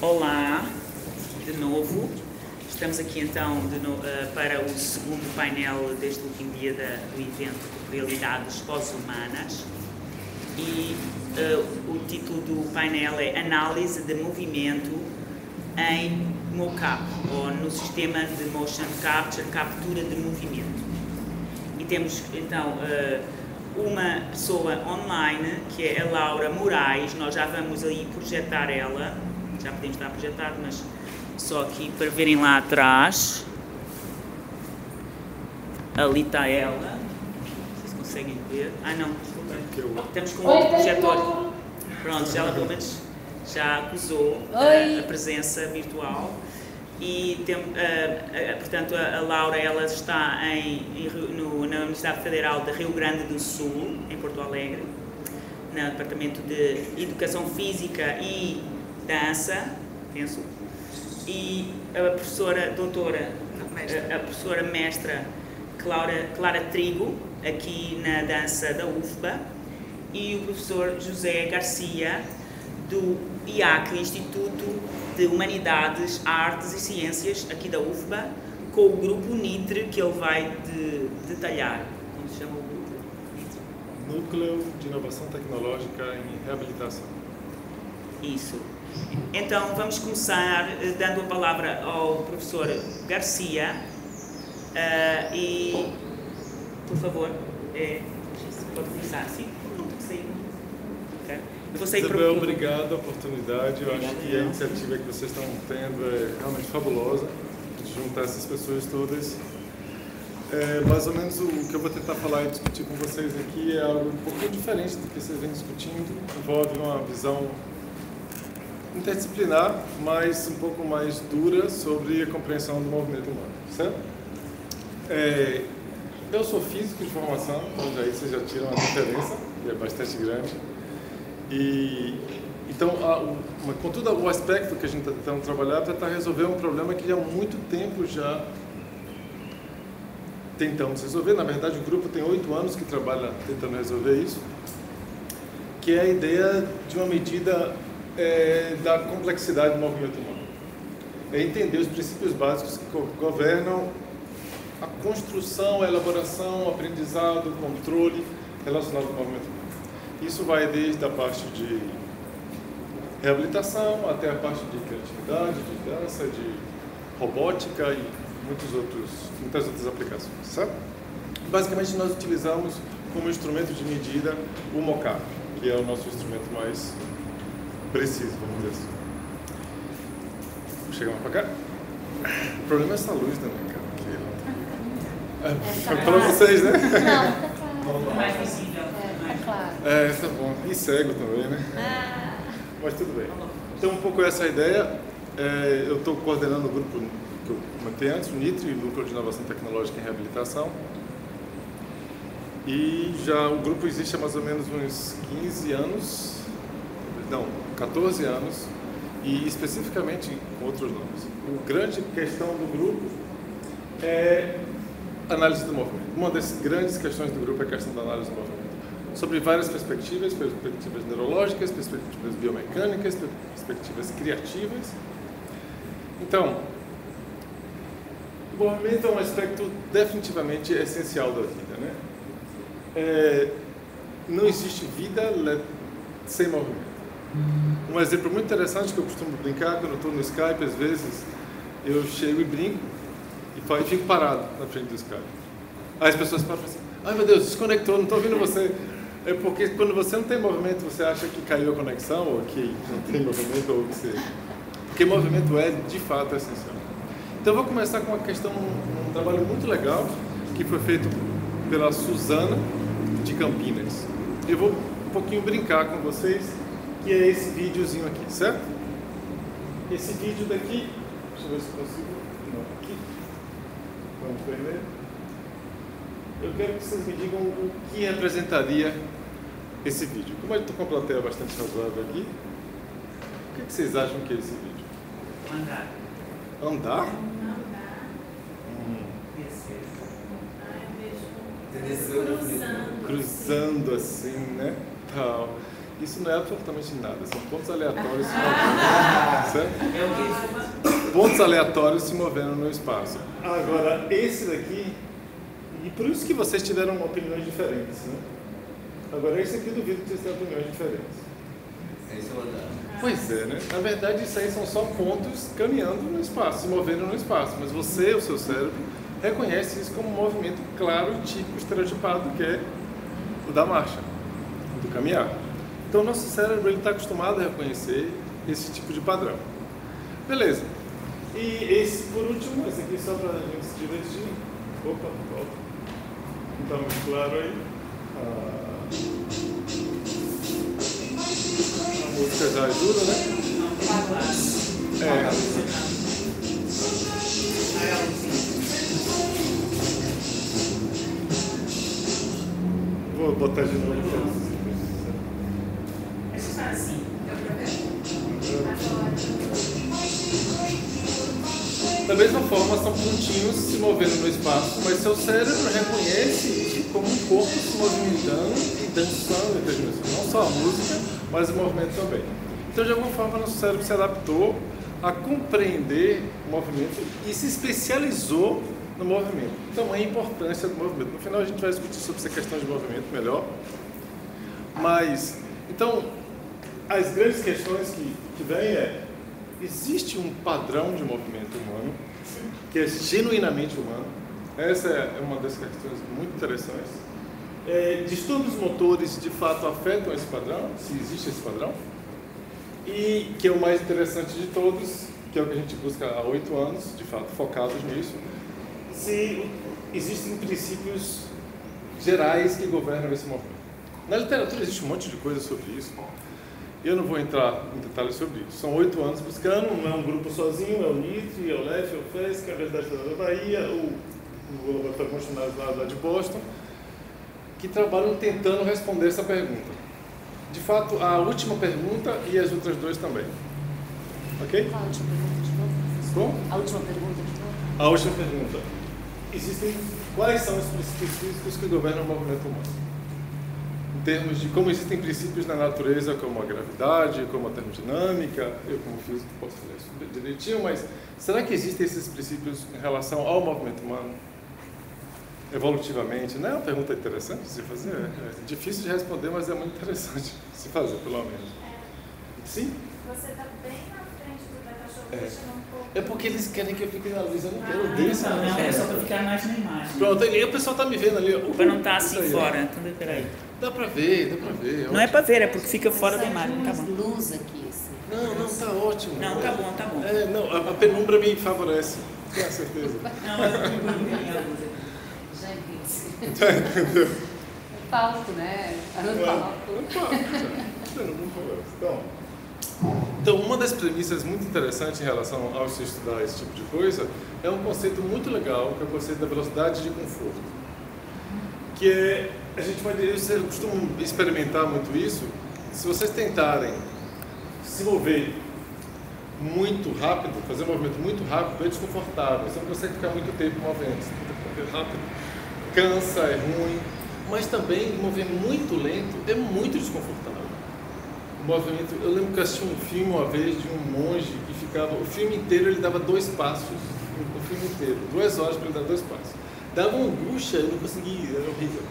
Olá, de novo. Estamos aqui então no, uh, para o segundo painel deste último dia da, do evento de Realidades Pós-Humanas. E uh, o título do painel é Análise de Movimento em mocap, ou no sistema de motion capture, captura de movimento. E temos então uh, uma pessoa online, que é a Laura Moraes, nós já vamos aí projetar ela, já podemos estar projetado, mas só aqui para verem lá atrás. Ali está ela. Vocês conseguem ver? Ah não, desculpa. Estamos com um projetor. Pronto, ela pelo menos já acusou a, a presença virtual e tem, uh, uh, portanto a, a, Laura ela está em, em no, na Universidade Federal de Rio Grande do Sul, em Porto Alegre, no Departamento de Educação Física e Dança, penso, e a professora doutora, a, a professora mestra Clara, Clara Trigo, aqui na dança da UFBA, e o professor José Garcia, do IAC, Instituto de Humanidades, Artes e Ciências, aqui da UFBA, com o grupo NITRE, que ele vai de, detalhar. Como se chama o grupo? Núcleo de Inovação Tecnológica em Reabilitação. Isso. Então, vamos começar uh, dando a palavra ao professor Garcia. Uh, e, por favor, é, pode começar. Sim, não sei. Okay. Você Isabel, obrigado pela oportunidade. Eu obrigado, acho que a iniciativa que vocês estão tendo é realmente fabulosa, juntar essas pessoas todas. É, mais ou menos o que eu vou tentar falar e discutir com vocês aqui é algo um pouco diferente do que vocês vêm discutindo. Envolve uma visão interdisciplinar, mas um pouco mais dura sobre a compreensão do movimento humano, certo? É, eu sou físico de formação, então aí vocês já tiram uma diferença, que é bastante grande. E, então, a, o, contudo, o aspecto que a gente está tentando trabalhar é tentar resolver um problema que há muito tempo já tentamos resolver. Na verdade, o grupo tem oito anos que trabalha tentando resolver isso, que é a ideia de uma medida é, da complexidade do movimento humano. É entender os princípios básicos que governam a construção, a elaboração, o aprendizado, o controle relacionado ao movimento humano. Isso vai desde a parte de reabilitação até a parte de criatividade, de dança, de robótica e muitos outros, muitas outras aplicações. Sabe? Basicamente, nós utilizamos como instrumento de medida o mocap, que é o nosso instrumento mais preciso, vamos dizer assim. Vou chegar mais pra cá. O problema é essa luz também, cara. Que... É, para vocês, né? Não, tá mais visível. É, tá claro. É, tá bom. E cego também, né? Ah. Mas tudo bem. Então, um pouco essa ideia. É, eu estou coordenando o grupo que eu comentei antes, o NITRE, Núcleo de Inovação Tecnológica em Reabilitação. E já o grupo existe há mais ou menos uns 15 anos, não, 14 anos, e especificamente com outros nomes. A grande questão do grupo é análise do movimento. Uma das grandes questões do grupo é a questão da análise do movimento. Sobre várias perspectivas, perspectivas neurológicas, perspectivas biomecânicas, perspectivas criativas. Então, o movimento é um aspecto definitivamente essencial da vida. Né? É, não existe vida sem movimento. Um exemplo muito interessante que eu costumo brincar quando estou no Skype, às vezes, eu chego e brinco e fico parado na frente do Skype. Aí as pessoas falam assim, ai meu Deus, desconectou, não estou ouvindo você. É porque quando você não tem movimento, você acha que caiu a conexão, ou que não tem movimento, ou que você... Porque movimento é, de fato, essencial. Então eu vou começar com uma questão, um, trabalho muito legal, que foi feito pela Suzana, de Campinas. Eu vou um pouquinho brincar com vocês que é esse videozinho aqui, certo? Esse vídeo daqui, deixa eu ver se consigo, não, aqui, vamos ver. Eu quero que vocês me digam o que representaria esse vídeo. Como eu estou com a plateia bastante razoável aqui, o que, vocês acham que é esse vídeo? Andar. Andar? Andar. Hum. Cruzando. Cruzando assim, né? Tal. Isso não é absolutamente nada, são pontos aleatórios se movendo. Certo? É Pontos aleatórios se movendo no espaço. Agora, esse daqui, e por isso que vocês tiveram opiniões diferentes, né? Agora, esse aqui eu duvido que vocês tenham opiniões diferentes. Pois é, né? Na verdade, isso aí são só pontos caminhando no espaço, se movendo no espaço. Mas você, o seu cérebro, reconhece isso como um movimento claro, típico, estereotipado, que é o da marcha, do caminhar. Então, o nosso cérebro está acostumado a reconhecer esse tipo de padrão. Beleza. E esse, por último, esse aqui só para a gente se divertir. Opa, volta. Não está muito claro aí. Ah. Música já ajuda, né? É. Vou botar de novo. Essa assim. Da mesma forma, são pontinhos se movendo no espaço, mas seu cérebro reconhece como um corpo se movimentando dançando dimensões. Não só a música, mas o movimento também. Então, de alguma forma, nosso cérebro se adaptou a compreender o movimento e se especializou no movimento. Então, é a importância do movimento. No final, a gente vai discutir sobre essa questão de movimento melhor. Mas, então, as grandes questões que, que vêm é: existe um padrão de movimento humano que é genuinamente humano? Essa é uma das questões muito interessantes. É, distúrbios motores de fato afetam esse padrão? Se existe esse padrão? E que é o mais interessante de todos, que é o que a gente busca há oito anos, de fato, focados nisso, se existem princípios gerais que governam esse movimento. Na literatura existe um monte de coisa sobre isso. Eu não vou entrar em detalhes sobre isso. São oito anos buscando, não é um grupo sozinho, é o NIT, é o LEF, é o FESC, é a Universidade da Bahia, o, o Laboratório Constitucional lá de Boston, que trabalham tentando responder essa pergunta. De fato, a última pergunta e as outras duas também. Ok? Qual a última pergunta de novo? Como? A última pergunta de novo? A última pergunta. Existem quais são os princípios físicos que governam o movimento humano? Em termos de como existem princípios na natureza, como a gravidade, como a termodinâmica, eu como físico posso fazer isso direitinho, mas será que existem esses princípios em relação ao movimento humano? Evolutivamente, não é uma pergunta interessante de se fazer? É difícil de responder, mas é muito interessante de se fazer, pelo menos. Sim? Você está bem na frente do da cachorro, É. deixando um pouco. É porque eles querem que eu fique na luz, eu não quero, eu Não, odeio essa não, luz. é só para ficar mais na imagem. Pronto, aí o pessoal tá me vendo ali. Para não estar Isso assim fora. Então, peraí. Dá pra ver, dá pra ver. Não é para ver, é porque fica fora da imagem. Tá bom. luz aqui, assim. Não, não, tá ótimo. Não, tá bom, tá bom. É, não, a, a penumbra me favorece, com certeza. Não, eu não a luz aqui. Já entendeu? É palco, né? É no palco. Penumbra me favorece. Então, então, uma das premissas muito interessantes em relação ao se estudar esse tipo de coisa é um conceito muito legal, que é o conceito da velocidade de conforto. Que é, a gente pode, eu costumo experimentar muito isso, se vocês tentarem se mover muito rápido, fazer um movimento muito rápido, é desconfortável, você não consegue ficar muito tempo movendo, você tem que mover rápido, cansa, é ruim, mas também mover muito lento é muito desconfortável o movimento. Eu lembro que assisti um filme uma vez de um monge que ficava. O filme inteiro ele dava dois passos. O filme inteiro. Duas horas para ele dar dois passos. Dava uma angústia, eu não conseguia, era horrível.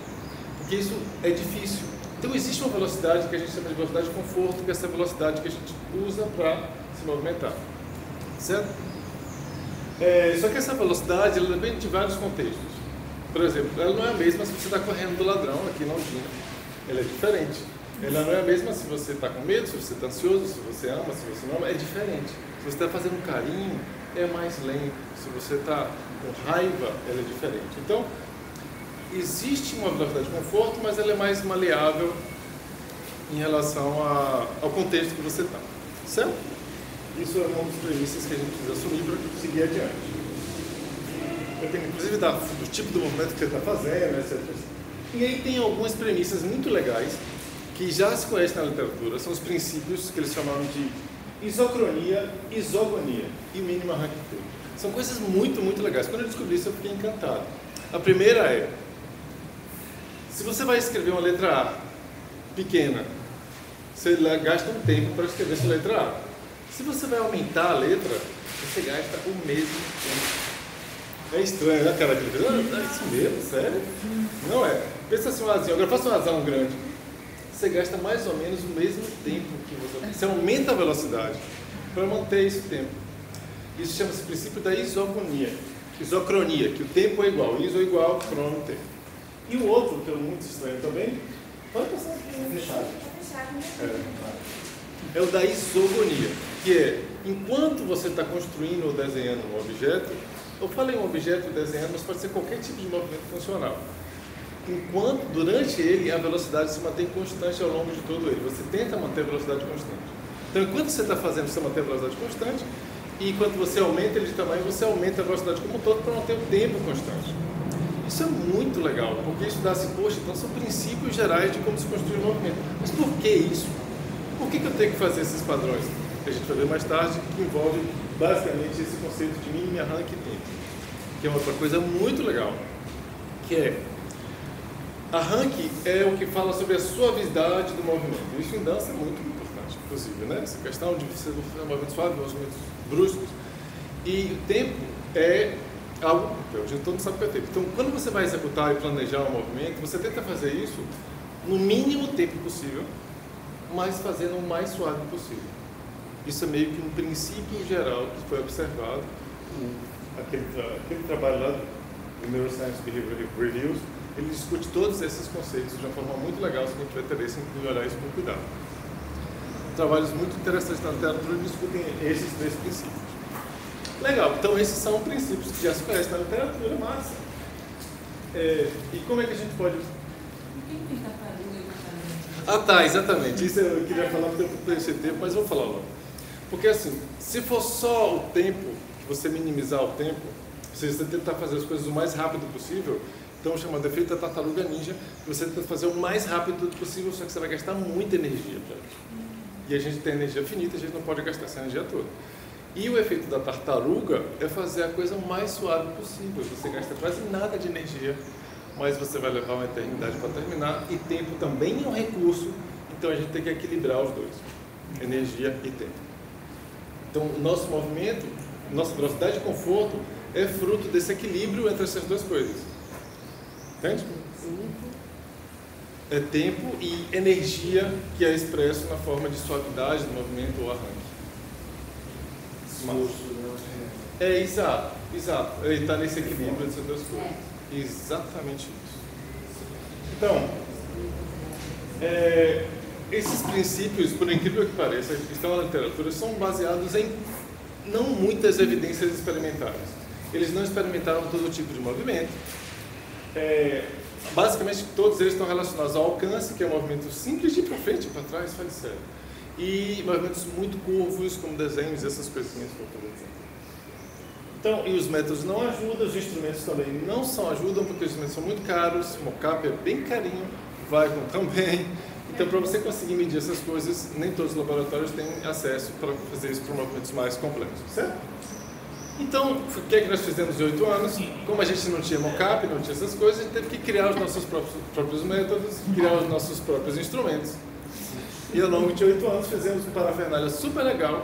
Porque isso é difícil. Então existe uma velocidade que a gente chama de velocidade de conforto, que é essa velocidade que a gente usa para se movimentar. Certo? É, só que essa velocidade ela depende de vários contextos. Por exemplo, ela não é a mesma se você está correndo do ladrão aqui na Aldina. Ela é diferente. Ela não é a mesma se você está com medo, se você está ansioso, se você ama, se você não ama. É diferente. Se você está fazendo um carinho, é mais lento. Se você está com raiva, ela é diferente. Então, existe uma velocidade de conforto, mas ela é mais maleável em relação a, ao contexto que você está. Certo? Isso é uma das premissas que a gente precisa assumir para seguir adiante. Inclusive, da, do tipo do movimento que você está fazendo, etc. E aí tem algumas premissas muito legais que já se conhecem na literatura, são os princípios que eles chamaram de isocronia, isogonia e mínima rectitude. São coisas muito, muito legais. Quando eu descobri isso, eu fiquei encantado. A primeira é, se você vai escrever uma letra A pequena, você gasta um tempo para escrever essa letra A. Se você vai aumentar a letra, você gasta o mesmo tempo. É estranho, né, cara? Ah, é isso mesmo? Sério? Não é. Pensa assim, um azinho. Agora faça um azão grande. Você gasta mais ou menos o mesmo tempo que você... Você aumenta a velocidade para manter esse tempo. Isso chama-se princípio da isogonia. Isocronia, que o tempo é igual. Iso é igual, crono tempo. E o outro, que é muito estranho também, pode passar aqui, fechado. É. é o da isogonia, que é, enquanto você está construindo ou desenhando um objeto, eu falei um objeto desenhando, mas pode ser qualquer tipo de movimento funcional. Enquanto, durante ele, a velocidade se mantém constante ao longo de todo ele. Você tenta manter a velocidade constante. Então, enquanto você está fazendo, você mantém a velocidade constante, e enquanto você aumenta ele de tamanho, você aumenta a velocidade como um todo para manter o tempo constante. Isso é muito legal, porque dá assim, poxa, então são princípios gerais de como se construir um movimento. Mas por que isso? Por que, que eu tenho que fazer esses padrões? Que a gente vai ver mais tarde, que envolve basicamente esse conceito de mínimo arranque e tempo. Que é outra coisa muito legal, que é arranque é o que fala sobre a suavidade do movimento. Isso em dança é muito importante, inclusive, né? Essa questão de você fazer um movimento suave, movimentos bruscos. E o tempo é algo, a gente todo sabe que é tempo. Então, quando você vai executar e planejar um movimento, você tenta fazer isso no mínimo tempo possível, mas fazendo o mais suave possível. Isso é meio que um princípio geral que foi observado aquele, aquele trabalho lá do Neuroscience Behavior Reviews, ele discute todos esses conceitos de uma forma muito legal, se a gente tiver interesse em olhar isso com cuidado trabalhos muito interessantes na literatura discutem esses três princípios. Legal, então esses são princípios que já se conhecem na literatura, massa. É, e como é que a gente pode. Ah tá, exatamente. Isso eu queria falar porque eu tenho esse tempo, mas vou falar logo. Porque assim, se for só o tempo, você minimizar o tempo, você tentar fazer as coisas o mais rápido possível, então chama defeito da tartaruga ninja, você tenta fazer o mais rápido possível, só que você vai gastar muita energia e a gente tem energia finita, a gente não pode gastar essa energia toda. E o efeito da tartaruga é fazer a coisa mais suave possível. Você gasta quase nada de energia, mas você vai levar uma eternidade para terminar. E tempo também é um recurso, então a gente tem que equilibrar os dois: energia e tempo. Então, o nosso movimento, nossa velocidade de conforto é fruto desse equilíbrio entre essas duas coisas. Entende? é tempo e energia que é expresso na forma de suavidade do movimento ou arranque. É, exato, exato. Ele está nesse equilíbrio dessas duas coisas. Exatamente isso. Então, é, esses princípios, por incrível que pareça, que estão na literatura, são baseados em não muitas evidências experimentais. Eles não experimentaram todo tipo de movimento. É, basicamente todos eles estão relacionados ao alcance, que é um movimento simples de ir para frente e para trás, faz sério. E movimentos muito curvos, como desenhos essas coisinhas que eu estou. Então, e os métodos não ajudam, os instrumentos também não são ajudam, porque os instrumentos são muito caros, mocap é bem carinho, vai com também. Então, para você conseguir medir essas coisas, nem todos os laboratórios têm acesso para fazer isso para movimentos mais complexos, certo? Então, o que é que nós fizemos em oito anos? Como a gente não tinha mocap, não tinha essas coisas, a gente teve que criar os nossos próprios, próprios métodos, criar os nossos próprios instrumentos. E ao longo de oito anos fizemos um parafernália super legal,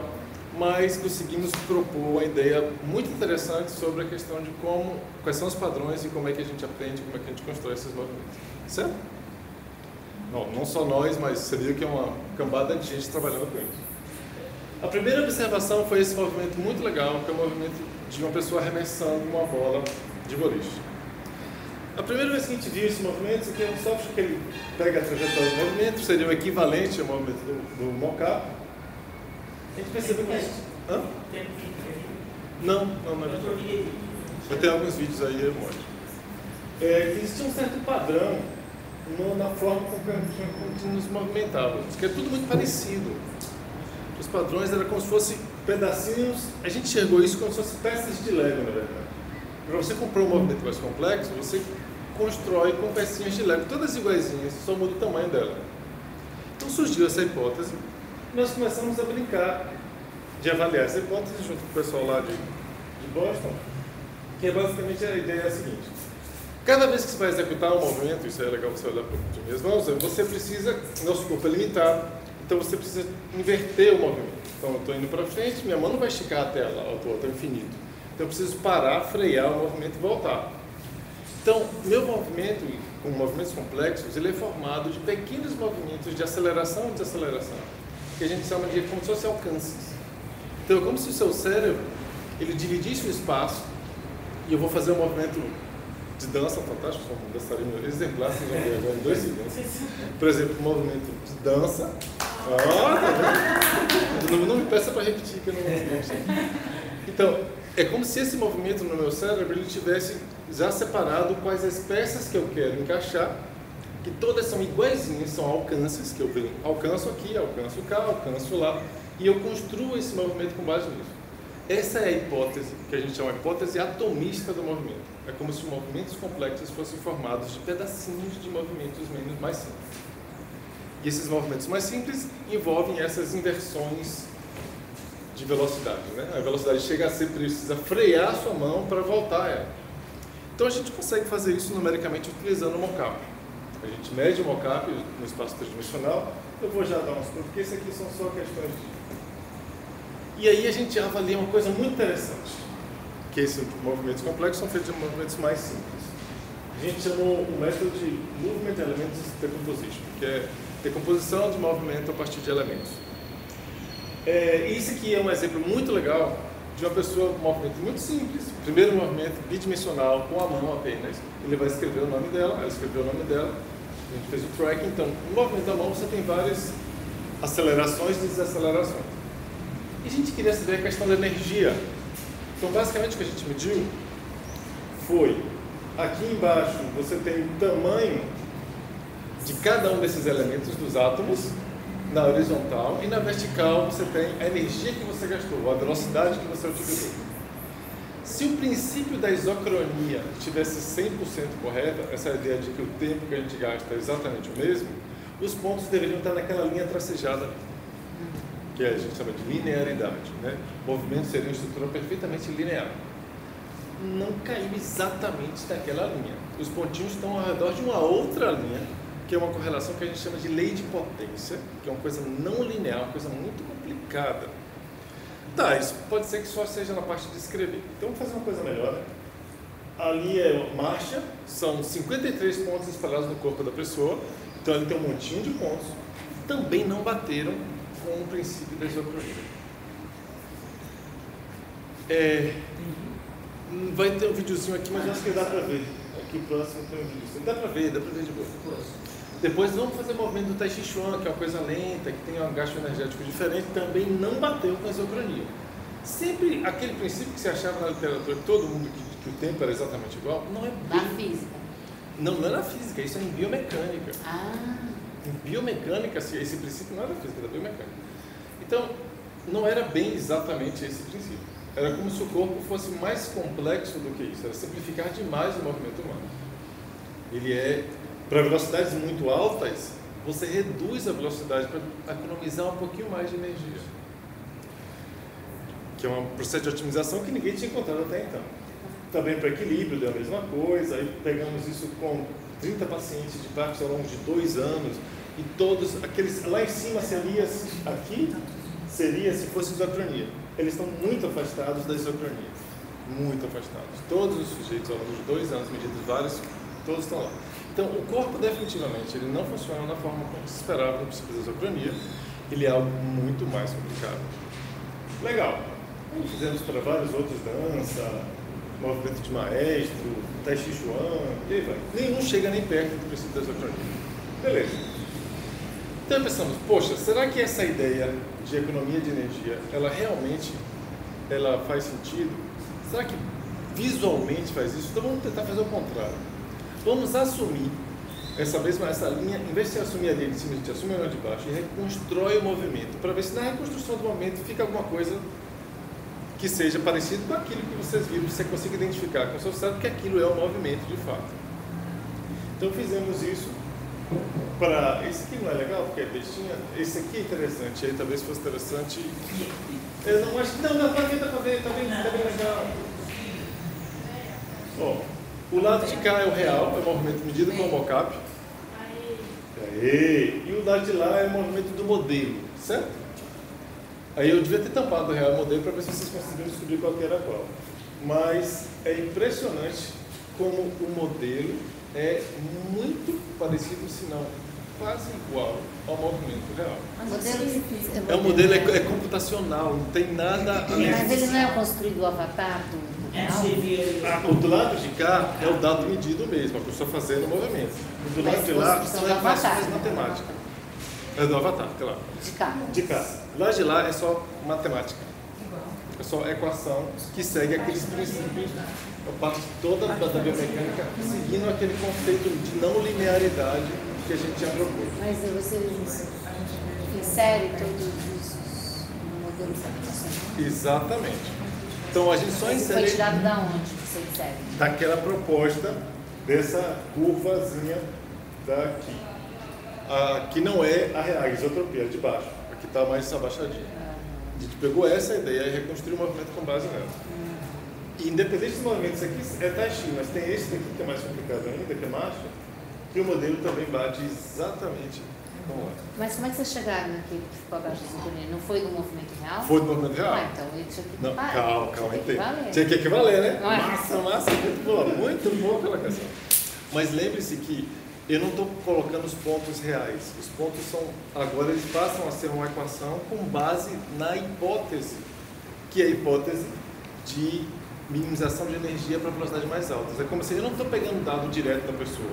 mas conseguimos propor uma ideia muito interessante sobre a questão de como, quais são os padrões e como é que a gente aprende, como é que a gente constrói esses movimentos. Certo? Não, não só nós, mas seria que é uma cambada de gente trabalhando com isso. A primeira observação foi esse movimento muito legal, que é o movimento de uma pessoa arremessando uma bola de boliche. A primeira vez que a gente viu esse movimento, isso aqui é um software que ele pega a trajetória do movimento, seria o equivalente ao movimento do, do mocap. A gente percebeu que... Hã? Não, não, não é Eu tenho alguns vídeos aí, eu mostro. É, que existia um certo padrão no, na forma como, nos movimentávamos, que é tudo muito parecido os padrões era como se fossem pedacinhos. A gente enxergou isso como se fossem peças de Lego, na verdade. Para você comprar um movimento mais complexo, você constrói com pecinhas de Lego, todas iguaizinhas, só muda o tamanho dela. Então surgiu essa hipótese, nós começamos a brincar de avaliar essa hipótese junto com o pessoal lá de, de Boston, que basicamente a ideia é a seguinte. Cada vez que você vai executar um movimento, isso é legal você olhar por minhas mãos, você precisa, nosso corpo é limitado, Então você precisa inverter o movimento. Então eu estou indo para frente, minha mão não vai esticar até lá, até o infinito. Então eu preciso parar, frear o movimento e voltar. Então, meu movimento, com movimentos complexos, ele é formado de pequenos movimentos de aceleração e desaceleração, que a gente chama de como se fossem alcances. Então, é como se o seu cérebro ele dividisse o espaço e eu vou fazer um movimento de dança fantástico, sou um dançarino exemplar, vocês vão ver agora em dois segundos. Por exemplo, um movimento de dança. Ah, não, não me peça para repetir, que eu não, sei. Então, é como se esse movimento no meu cérebro ele tivesse já separado quais as peças que eu quero encaixar, que todas são iguaizinhas, são alcances, que eu venho, alcanço aqui, alcanço cá, alcanço lá, e eu construo esse movimento com base nisso. Essa é a hipótese que a gente chama de hipótese atomista do movimento. É como se movimentos complexos fossem formados de pedacinhos de movimentos menos mais simples. E esses movimentos mais simples envolvem essas inversões de velocidade. Né? A velocidade chega a ser precisa frear a sua mão para voltar a ela. Então a gente consegue fazer isso numericamente utilizando o mockup. A gente mede o mockup no espaço tridimensional. Eu vou já dar uns porque esse aqui são só questões de e aí a gente avalia uma coisa muito interessante, que esses movimentos complexos são feitos de movimentos mais simples. A gente chamou o método de Movement Elements Decomposition, que é decomposição de movimento a partir de elementos. É, isso aqui é um exemplo muito legal de uma pessoa com um movimento muito simples. Primeiro movimento bidimensional, com a mão apenas. Ele vai escrever o nome dela, ela escreveu o nome dela, a gente fez o tracking. Então, no movimento da mão você tem várias acelerações e desacelerações. E a gente queria saber a questão da energia. Então, basicamente, o que a gente mediu foi: aqui embaixo você tem o tamanho de cada um desses elementos dos átomos na horizontal e na vertical você tem a energia que você gastou, a velocidade que você utilizou. Se o princípio da isocronia estivesse 100% correta, essa ideia de que o tempo que a gente gasta é exatamente o mesmo, os pontos deveriam estar naquela linha tracejada que a gente chama de linearidade. Né? O movimento seria uma estrutura perfeitamente linear. Não caiu exatamente naquela linha. Os pontinhos estão ao redor de uma outra linha, que é uma correlação que a gente chama de lei de potência, que é uma coisa não linear, uma coisa muito complicada. Tá, isso pode ser que só seja na parte de escrever. Então vamos fazer uma coisa melhor. Né? Ali é marcha, são 53 pontos espalhados no corpo da pessoa, então ali tem um montinho de pontos. Também não bateram com o princípio da isocronia. É, vai ter um videozinho aqui, mas acho que dá para ver. Aqui próximo tem um videozinho. Dá para ver, dá para ver de boa. Depois vamos fazer o movimento do Tai Chi Chuan, que é uma coisa lenta, que tem um gasto energético diferente, também não bateu com a isocronia. Sempre aquele princípio que se achava na literatura, que todo mundo que, que o tempo era exatamente igual, não é. Na física. Não, não é na física, isso é em biomecânica. Ah. Biomecânica, esse princípio não era física, era biomecânica. Então, não era bem exatamente esse princípio. Era como se o corpo fosse mais complexo do que isso, era simplificar demais o movimento humano. Ele é, para velocidades muito altas, você reduz a velocidade para economizar um pouquinho mais de energia. Que é um processo de otimização que ninguém tinha encontrado até então. Também para equilíbrio, deu a mesma coisa. Aí pegamos isso com 30 pacientes de Parkinson ao longo de dois anos e todos aqueles lá em cima seria aqui seria se fosse isocronia. Eles estão muito afastados da isocronia, muito afastados. Todos os sujeitos ao longo de dois anos, medidos vários, todos estão lá. Então, o corpo definitivamente ele não funciona da forma como se esperava no isocronia. Ele é algo muito mais complicado. Legal. Fizemos para vários outros dança, movimento de maestro, Tai Chi Chuan, e aí vai. Nenhum chega nem perto do princípio da isocronia. Beleza. Então pensamos, poxa, será que essa ideia de economia de energia, ela realmente ela faz sentido? Será que visualmente faz isso? Então vamos tentar fazer o contrário. Vamos assumir essa mesma essa linha, em vez de assumir a linha de cima, a gente assume a linha de baixo e reconstrói o movimento, para ver se na reconstrução do movimento fica alguma coisa que seja parecido com aquilo que vocês viram, você consiga identificar com o seu cérebro que aquilo é o movimento de fato. Então fizemos isso para. Esse aqui não é legal, porque é bestinha. Esse aqui é interessante, aí talvez fosse interessante. Eu não acho. Não, não, tá dá pra ver, tá bem, tá bem legal. Ó, o lado de cá é o real, é o movimento medido com o mocap. Aê. E o lado de lá é o movimento do modelo, certo? Aí eu devia ter tampado o real modelo para ver se vocês conseguiram descobrir qual que era qual. Mas é impressionante como o modelo é muito parecido, se não quase igual ao movimento real. Modelo, É um modelo é, é computacional, não tem nada além Mas ele não é construído o avatar do É, Ah, o do lado de cá é o dado medido mesmo, a pessoa fazendo o movimento. O do Mas lado de lá são equações matemáticas. É do avatar, claro. De cá. De cá. Lá de lá é só matemática. É só equação que segue aqueles princípios, a parte toda da da biomecânica, seguindo aquele conceito de não linearidade que a gente já propôs. Mas você insere todos os modelos computacionais? Exatamente. Então a gente só Isso foi insere tirado da onde você insere? daquela proposta dessa curvazinha daqui. A, que não é a real, a isotropia, a de baixo. Aqui está mais abaixadinha. A gente pegou essa ideia e reconstruiu o movimento com base nela. E independente dos movimentos aqui, é taxinho, mas tem esse daqui que é mais complicado ainda, que é marcha, que o modelo também bate exatamente. Mas como é que vocês chegaram naquele que ficou abaixo da sintonia? Não foi do movimento real? Foi do movimento real? Ah, então ele tinha que Não, equiparar. calma, calma, Tinha que. Tinha que equivaler, né? É? Massa, massa, muito boa, muito boa colocação. Mas lembre-se que eu não estou colocando os pontos reais. Os pontos são, agora eles passam a ser uma equação com base na hipótese, que é a hipótese de minimização de energia para velocidades mais altas. É como se eu não estou pegando dado direto da pessoa.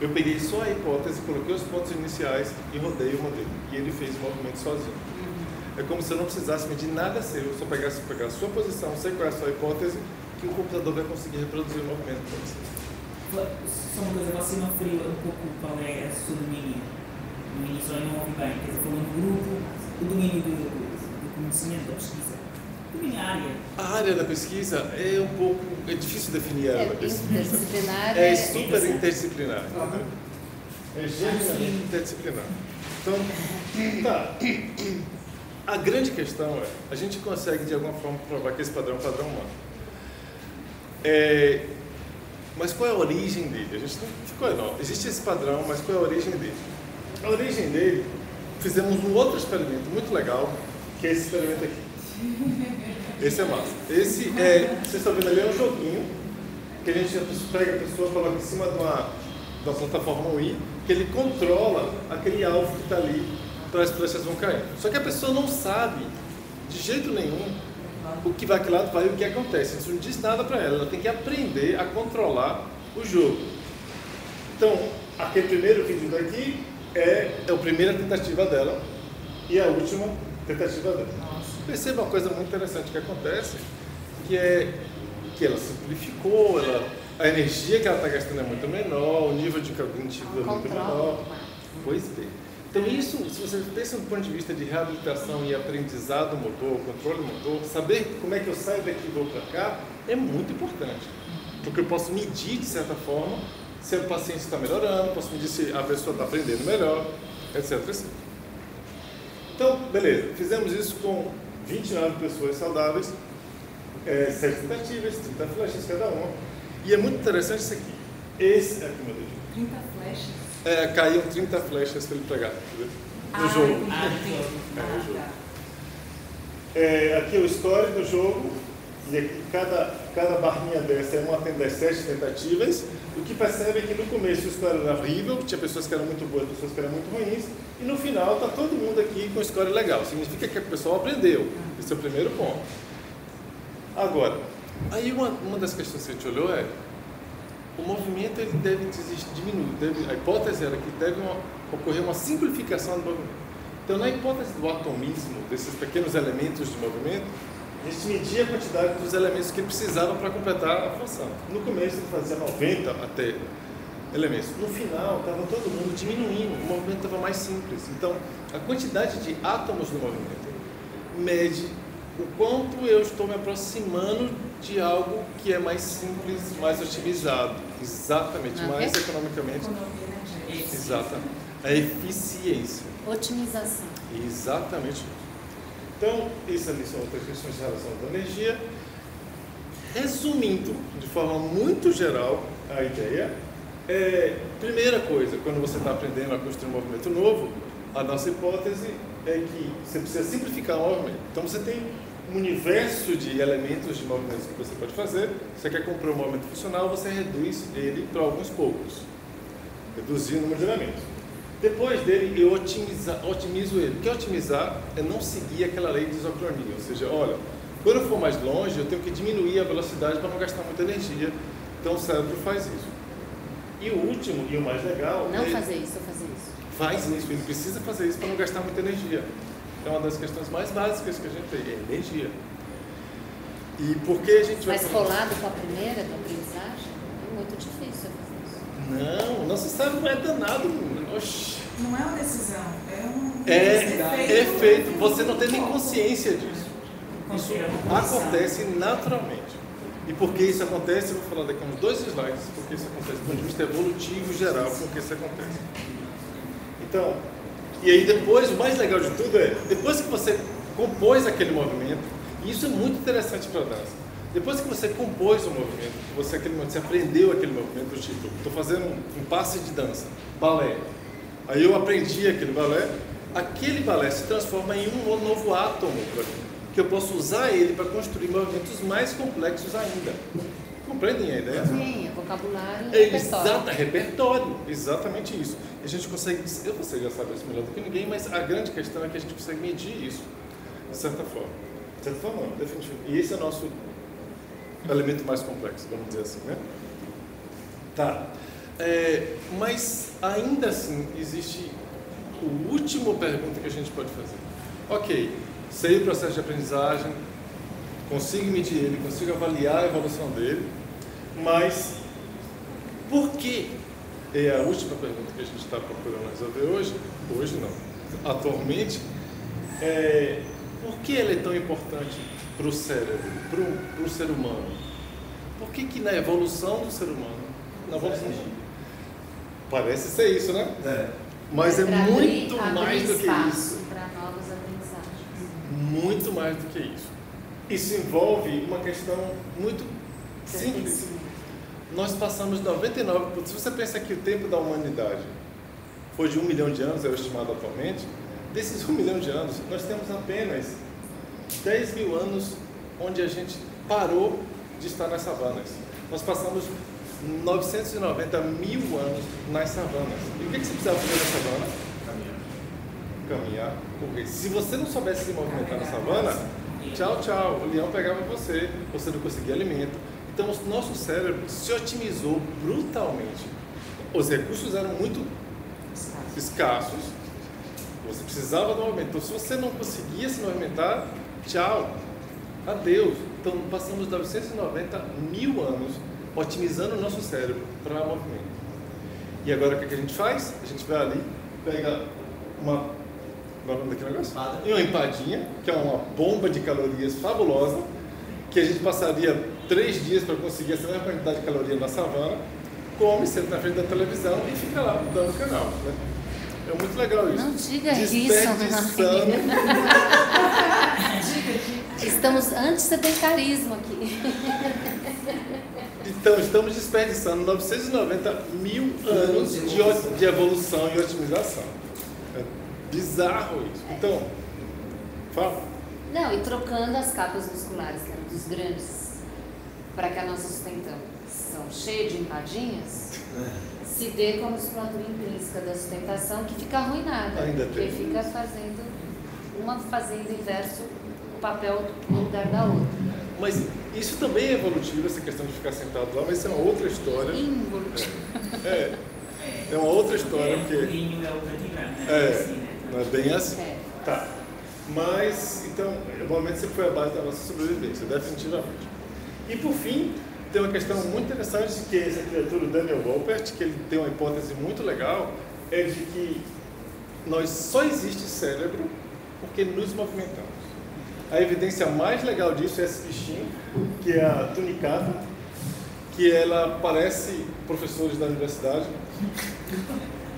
Eu peguei só a hipótese, coloquei os pontos iniciais e rodei o modelo. E ele fez o movimento sozinho. É como se eu não precisasse medir nada seu, eu só pegasse pegar a sua posição, sei qual é a sua hipótese, que o computador vai conseguir reproduzir o movimento para você. Só uma coisa, você não feriu um pouco qual é o seu domínio. No início eu não ouvi bem, quer dizer, falando do grupo, o domínio do, do, conhecimento, da pesquisa. Domínio a área. A área da pesquisa é um pouco. é difícil definir ela. É, da pesquisa. interdisciplinar É é... super interdisciplinar. entendeu? É genuinamente interdisciplinar. Então, tá. A grande questão é, a gente consegue de alguma forma provar que esse padrão é um padrão humano. É, mas qual é a origem dele? A gente não ficou, não. Existe esse padrão, mas qual é a origem dele? A origem dele, fizemos um outro experimento muito legal, que é esse experimento aqui. Esse é massa. Esse é, vocês estão vendo ali, é um joguinho que a gente pega a pessoa, coloca em cima de uma, de uma plataforma UI, que ele controla aquele alvo que está ali para as flechas vão cair. Só que a pessoa não sabe, de jeito nenhum, o que vai que lado vai e o que acontece. Isso não diz nada para ela. Ela tem que aprender a controlar o jogo. Então, aquele primeiro vídeo daqui é, é a primeira tentativa dela e a última tentativa dela. Perceba uma coisa muito interessante que acontece, que é que ela simplificou, ela, a energia que ela está gastando é muito menor, o nível de cognitivo é muito menor. Controla. Pois bem. Então isso, se você pensa do ponto de vista de reabilitação e aprendizado motor, controle motor, saber como é que eu saio daqui e vou para cá é muito importante. Porque eu posso medir, de certa forma, se o paciente está melhorando, posso medir se a pessoa está aprendendo melhor, etc. etc. Então, beleza, fizemos isso com 29 pessoas saudáveis, é, 7 tentativas, 30 flechas cada uma. E é muito interessante isso aqui. Esse é o modelo. 30 flechas. É, caíam 30 flechas para ele entendeu? no Ah, jogo. Ah, entendi. entendi. É, no Ah, jogo. tá. É, aqui é o score do jogo, e aqui cada, cada barrinha dessa é uma das sete tentativas. O que percebe é que no começo o score era horrível, tinha pessoas que eram muito boas, pessoas que eram muito ruins, e no final está todo mundo aqui com score legal. Significa que a pessoa aprendeu. Esse é o primeiro ponto. Agora, aí uma, uma das questões que a gente olhou é o movimento ele deve diminuir. Deve, a hipótese era que deve uma- ocorrer uma simplificação do movimento. Então, na hipótese do atomismo, desses pequenos elementos de movimento, a gente media a quantidade dos elementos que ele precisava para completar a função. No começo, ele fazia 90 até elementos. No final, estava todo mundo diminuindo, o movimento estava mais simples. Então, a quantidade de átomos no movimento mede o quanto eu estou me aproximando de algo que é mais simples, mais otimizado. Exatamente, Ah, mais é? economicamente. Economia energética. Exatamente. A eficiência. Otimização. Exatamente. Então, isso ali são outras questões de relação da energia. Resumindo, de forma muito geral, a ideia É, primeira coisa, quando você está aprendendo a construir um movimento novo, a nossa hipótese é que você precisa simplificar o movimento. Então você tem um universo de elementos de movimentos que você pode fazer. Você quer comprar um movimento funcional, você reduz ele para alguns poucos. Reduzir o número de elementos. Depois dele, eu otimiza, otimizo ele. O que é otimizar é não seguir aquela lei de isocronia. Ou seja, olha, quando eu for mais longe, eu tenho que diminuir a velocidade para não gastar muita energia. Então o cérebro faz isso. E o último, e o mais legal... Não é... fazer isso, fazer isso. Faz isso, ele precisa fazer isso para não gastar muita energia. É uma das questões mais básicas que a gente tem, é energia. E por que a gente vai... Mas colado com a primeira, da aprendizagem, é muito difícil fazer isso. Não, nosso cérebro é danado. Oxi. Não é uma decisão, é um é efeito. Você não tem nem consciência disso. Isso acontece naturalmente. E por que isso acontece? Eu vou falar daqui a uns dois slides, porque isso acontece do ponto de vista evolutivo geral, por que isso acontece. Então, e aí depois, o mais legal de tudo é, depois que você compôs aquele movimento, e isso é muito interessante para dança, depois que você compôs o movimento, você, aquele você aprendeu aquele movimento, tipo, estou fazendo um, um passe de dança, balé, aí eu aprendi aquele balé, aquele balé se transforma em um novo átomo para mim, que eu posso usar ele para construir movimentos mais complexos ainda. Compreendem a ideia? Sim, é vocabulário É, repertório. exato, é repertório, exatamente isso. E a gente consegue, eu você já sabe isso melhor do que ninguém, mas a grande questão é que a gente consegue medir isso, de certa forma. De certa forma, não, definitivamente. E esse é o nosso elemento mais complexo, vamos dizer assim, né? Tá. É, mas ainda assim existe a última pergunta que a gente pode fazer. Ok, sei o processo de aprendizagem, consigo medir ele, consigo avaliar a evolução dele, mas por que? É a última pergunta que a gente está procurando resolver hoje, hoje não, atualmente, é por que ele é tão importante para o cérebro, para o ser humano? Por que, que na evolução do ser humano, na evolução, parece ser isso, né? É. Mas é abrir- muito abrir mais do que espaço isso. Para novas aprendizagens. Muito mais do que isso. Isso envolve uma questão muito simples. Nós passamos 99%. Se você pensa que o tempo da humanidade foi de um milhão de anos, é o estimado atualmente, desses um milhão de anos, nós temos apenas 10 mil anos onde a gente parou de estar nas savanas. Nós passamos 990 mil anos nas savanas. E o que, que você precisava fazer na savana? Caminhar, correr. Se você não soubesse se movimentar na savana, tchau, tchau, o leão pegava você, você não conseguia alimento. Então, o nosso cérebro se otimizou brutalmente. Os recursos eram muito escassos, você precisava do movimento. Então, se você não conseguia se movimentar, tchau, adeus. Então, passamos 990 mil anos otimizando o nosso cérebro para movimento. E agora, o que, que a gente faz? A gente vai ali, pega uma. Qual é daquele negócio? Empada. E uma empadinha, que é uma bomba de calorias fabulosa, que a gente passaria três dias para conseguir essa mesma quantidade de calorias na savana, come, senta na frente da televisão e fica lá mudando o canal. Né? É muito legal isso. Não diga isso, Desperdiçando. Estamos, carisma aqui. Então, estamos desperdiçando 990 mil anos de, de evolução e otimização. É bizarro isso. Então, fala. Não, e trocando as capas musculares né, dos grandes para que a nossa sustentação cheia de empadinhas se dê com a musculatura intrínseca da sustentação que fica arruinada. Ainda porque tem. fica fazendo, uma fazendo inverso o papel no lugar da outra. Mas isso também é evolutivo, essa questão de ficar sentado lá, mas isso é uma outra história. Involutivo. É, é uma outra história, É, o porque é o canivete, né? É, Assim, né? não é bem assim. É. Tá. Mas, então, o movimento sempre foi a base da nossa sobrevivência, definitivamente. E, por fim, tem uma questão muito interessante que essa criatura, o Daniel Wolpert, que ele tem uma hipótese muito legal, é de que nós só existe cérebro porque nos movimentamos. A evidência mais legal disso é esse bichinho, que é a tunicata, que ela parece professores da universidade.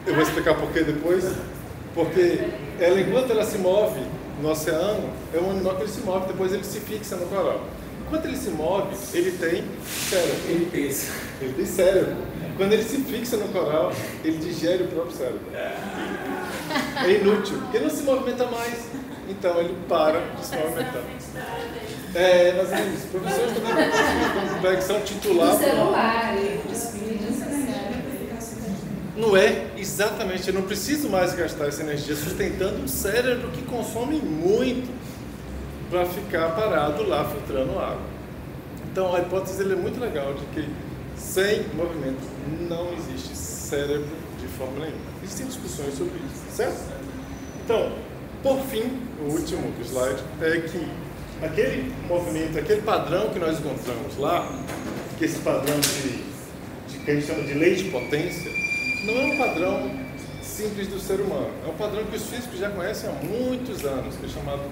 Eu vou explicar por quê depois. Porque ela, enquanto ela se move no oceano, é um animal que ele se move, depois ele se fixa no coral. Enquanto ele se move, ele tem cérebro. Ele pensa. Ele tem cérebro. Quando ele se fixa no coral, ele digere o próprio cérebro. É inútil, porque ele não se movimenta mais. Então ele para de se movimentar. É, mas é isso. Professores também são titular. No celular, Não é exatamente, eu não preciso mais gastar essa energia sustentando um cérebro que consome muito para ficar parado lá filtrando água. Então a hipótese é muito legal de que sem movimento não existe cérebro de forma nenhuma. Existem discussões sobre isso, certo? Então, por fim, o último slide é que aquele movimento, aquele padrão que nós encontramos lá, que esse padrão de, de que a gente chama de lei de potência, não é um padrão simples do ser humano. É um padrão que os físicos já conhecem há muitos anos, que é chamado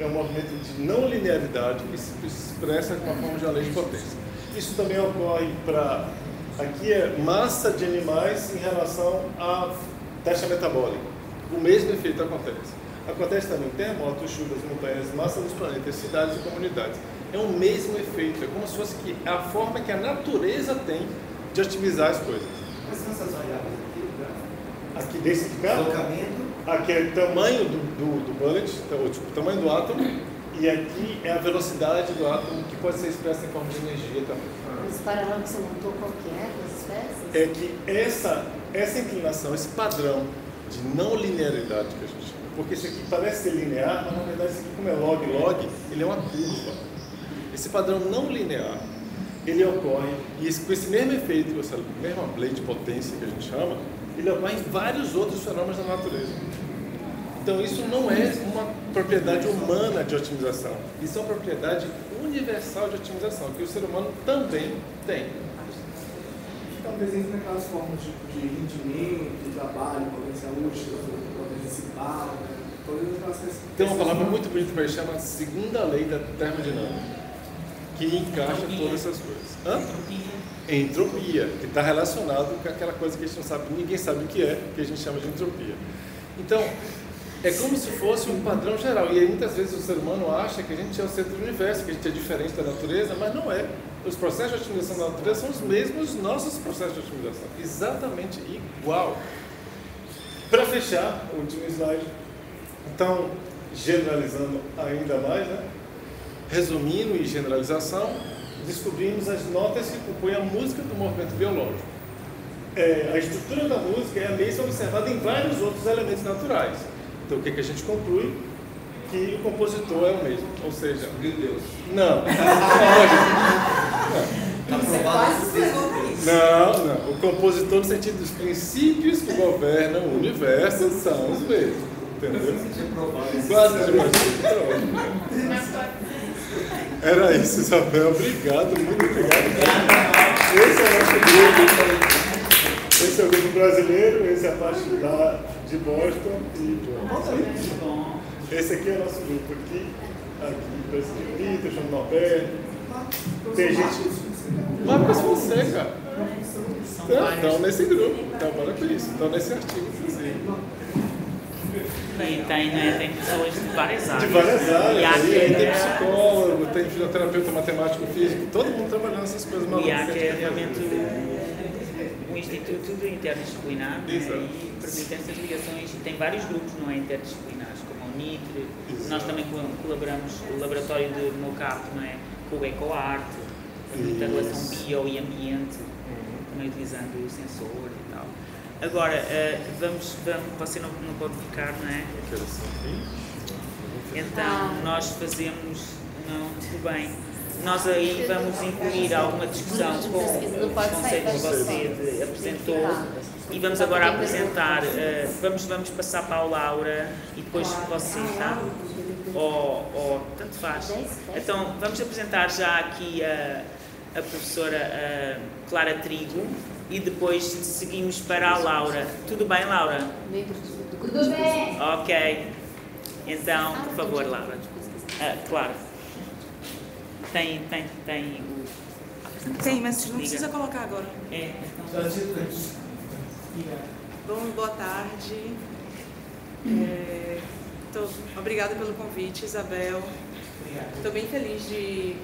é um movimento de não linearidade que se expressa com a forma de uma lei de potência. Isso também ocorre para aqui é massa de animais em relação à taxa metabólica. O mesmo efeito acontece. Acontece também em terremotos, chuvas, montanhas, massa dos planetas, cidades e comunidades. É o mesmo efeito, é como se fosse que a forma que a natureza tem de otimizar as coisas. Quais são essas variáveis aqui? Aqui desse de cá? Deslocamento. Aqui é o tamanho do, do, do bullet, então, tipo, o tamanho do átomo, e aqui é a velocidade do átomo, que pode ser expressa em forma de energia também. Os paralelos que você montou, qual que é das espécies? É que essa, essa inclinação, esse padrão de não linearidade que a gente chama, porque esse aqui parece ser linear, mas na verdade esse aqui como é log-log, ele é uma curva. Esse padrão não linear, ele ocorre, e esse, com esse mesmo efeito, essa mesma lei de potência que a gente chama, ele ocorre em vários outros fenômenos da natureza. Então, isso não é uma propriedade humana de otimização, isso é uma propriedade universal de otimização, que o ser humano também tem. Então, desenho naquelas formas de, de rendimento, de trabalho, potência útil, potência principal, todas aquelas coisas. Tem uma palavra muito bonita para ele, chama segunda lei da termodinâmica, que encaixa todas essas coisas. Hã? Entropia, que está relacionado com aquela coisa que a gente não sabe, ninguém sabe o que é, que a gente chama de entropia. Então, é como se fosse um padrão geral. E aí, muitas vezes o ser humano acha que a gente é o centro do universo, que a gente é diferente da natureza, mas não é. Os processos de otimização da natureza são os mesmos nossos processos de otimização. Exatamente igual. Para fechar, o último slide. Então, generalizando ainda mais, né? resumindo e generalização, descobrimos as notas que compõem a música do movimento biológico. É, a estrutura da música é a mesma observada em vários outros elementos naturais. Então, o que, que a gente conclui? Que o compositor é o mesmo. Ou seja, Meu Deus. não. Que Não, não. O compositor, no sentido dos princípios que governam o universo, são os mesmos. Entendeu? Quase demais. Era isso, Isabel. Obrigado, muito obrigado. Esse é o nosso grupo. Esse é o grupo brasileiro, esse é a parte da, de Boston e de Bom, Esse aqui é o nosso grupo aqui. Aqui, presidente Vitor, João Norberto. Tem gente. Marcos Fonseca. são Então, estão nesse grupo. Com isso. Estão nesse artigo. Sim. Tem, tem, né? tem pessoas de várias De áreas. várias áreas. IAC aí, tem psicólogo, tem fisioterapeuta, matemático, físico. Todo mundo trabalhando nessas coisas malucas. IAC que a é realmente. Um instituto interdisciplinar né? E permite essas ligações. E tem vários grupos não é, interdisciplinares, como o NITRE. Exato. Nós também co- colaboramos, o laboratório de mocap não é, com o EcoArt, muita relação bio e ambiente, também utilizando o sensor e tal. Agora, eh, vamos, vamos, você não, não pode ficar, não é? Eu quero hein? Então, Ah. nós fazemos, não, tudo bem. Nós aí vamos incluir alguma discussão com sair conceitos que você apresentou e vamos agora apresentar, eh, vamos, vamos passar para a Laura e depois você, tá? Ou, ou tanto faz. Então, vamos apresentar já aqui a, a professora eh, Clara Trigo e depois seguimos para a Laura. Tudo bem, Laura? Dentro do grupo de pesquisa. Ok. Então, por favor, Laura. Ah, claro. Tem, tem, tem o. Tem, mas não precisa colocar agora. É, então. Bom, boa tarde. É, tô- obrigada pelo convite, Isabel. Estou bem feliz de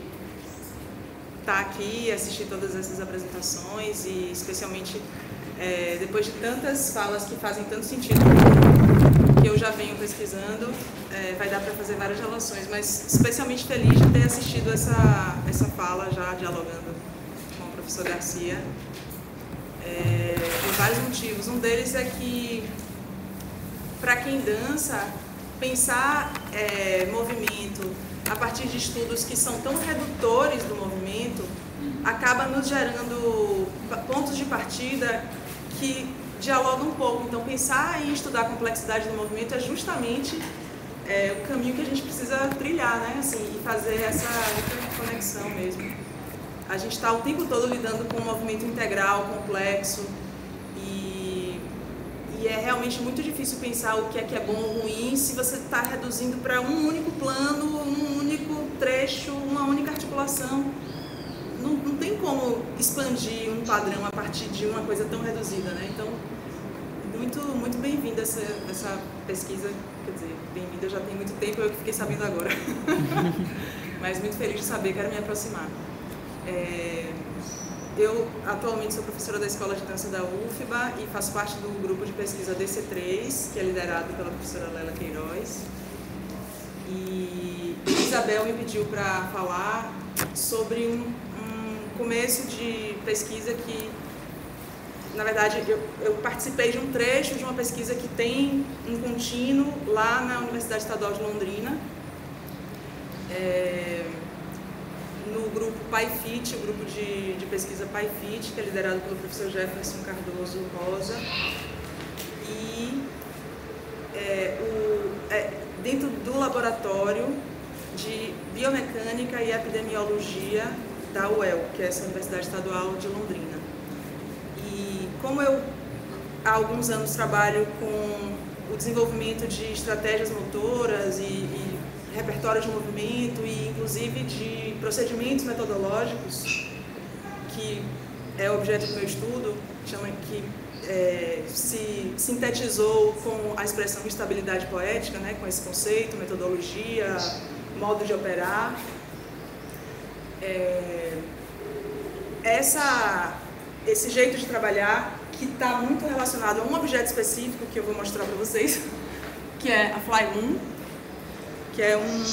estar aqui, assistir todas essas apresentações e especialmente é, depois de tantas falas que fazem tanto sentido eu já venho pesquisando, é, vai dar para fazer várias relações, mas especialmente feliz de ter assistido essa, essa fala já dialogando com o professor Garcia. É, por vários motivos. Um deles é que, para quem dança, pensar é, movimento a partir de estudos que são tão redutores do movimento acaba nos gerando pontos de partida que dialogam um pouco. Então, pensar em estudar a complexidade do movimento é justamente é, o caminho que a gente precisa trilhar, né? Assim, e fazer essa conexão mesmo. A gente está o tempo todo lidando com um movimento integral, complexo, e, e é realmente muito difícil pensar o que é que é bom ou ruim se você está reduzindo para um único plano, um único trecho, uma única articulação. Não, não tem como expandir um padrão a partir de uma coisa tão reduzida, né? Então, muito, muito bem-vinda essa, essa pesquisa, quer dizer, bem-vinda já tem muito tempo, eu que fiquei sabendo agora. Mas muito feliz de saber, quero me aproximar. É, eu atualmente sou professora da Escola de Dança da UFBA e faço parte do grupo de pesquisa DC3, que é liderado pela professora Lela Queiroz. E Isabel me pediu para falar sobre um, começo de pesquisa que, na verdade, eu, eu, participei de um trecho de uma pesquisa que tem um contínuo lá na Universidade Estadual de Londrina. É, no grupo PyFit, o grupo de, de pesquisa PyFit, que é liderado pelo professor Jefferson Cardoso Rosa. E é, o, é, dentro do laboratório de Biomecânica e Epidemiologia da UEL, que é essa Universidade Estadual de Londrina. E como eu há alguns anos trabalho com o desenvolvimento de estratégias motoras e, e repertório de movimento e inclusive de procedimentos metodológicos, que é objeto do meu estudo, chama que é, se sintetizou com a expressão estabilidade poética, né, com esse conceito, metodologia, modo de operar. É, essa, esse jeito de trabalhar que está muito relacionado a um objeto específico que eu vou mostrar para vocês, que é a Fly Moon, que é um,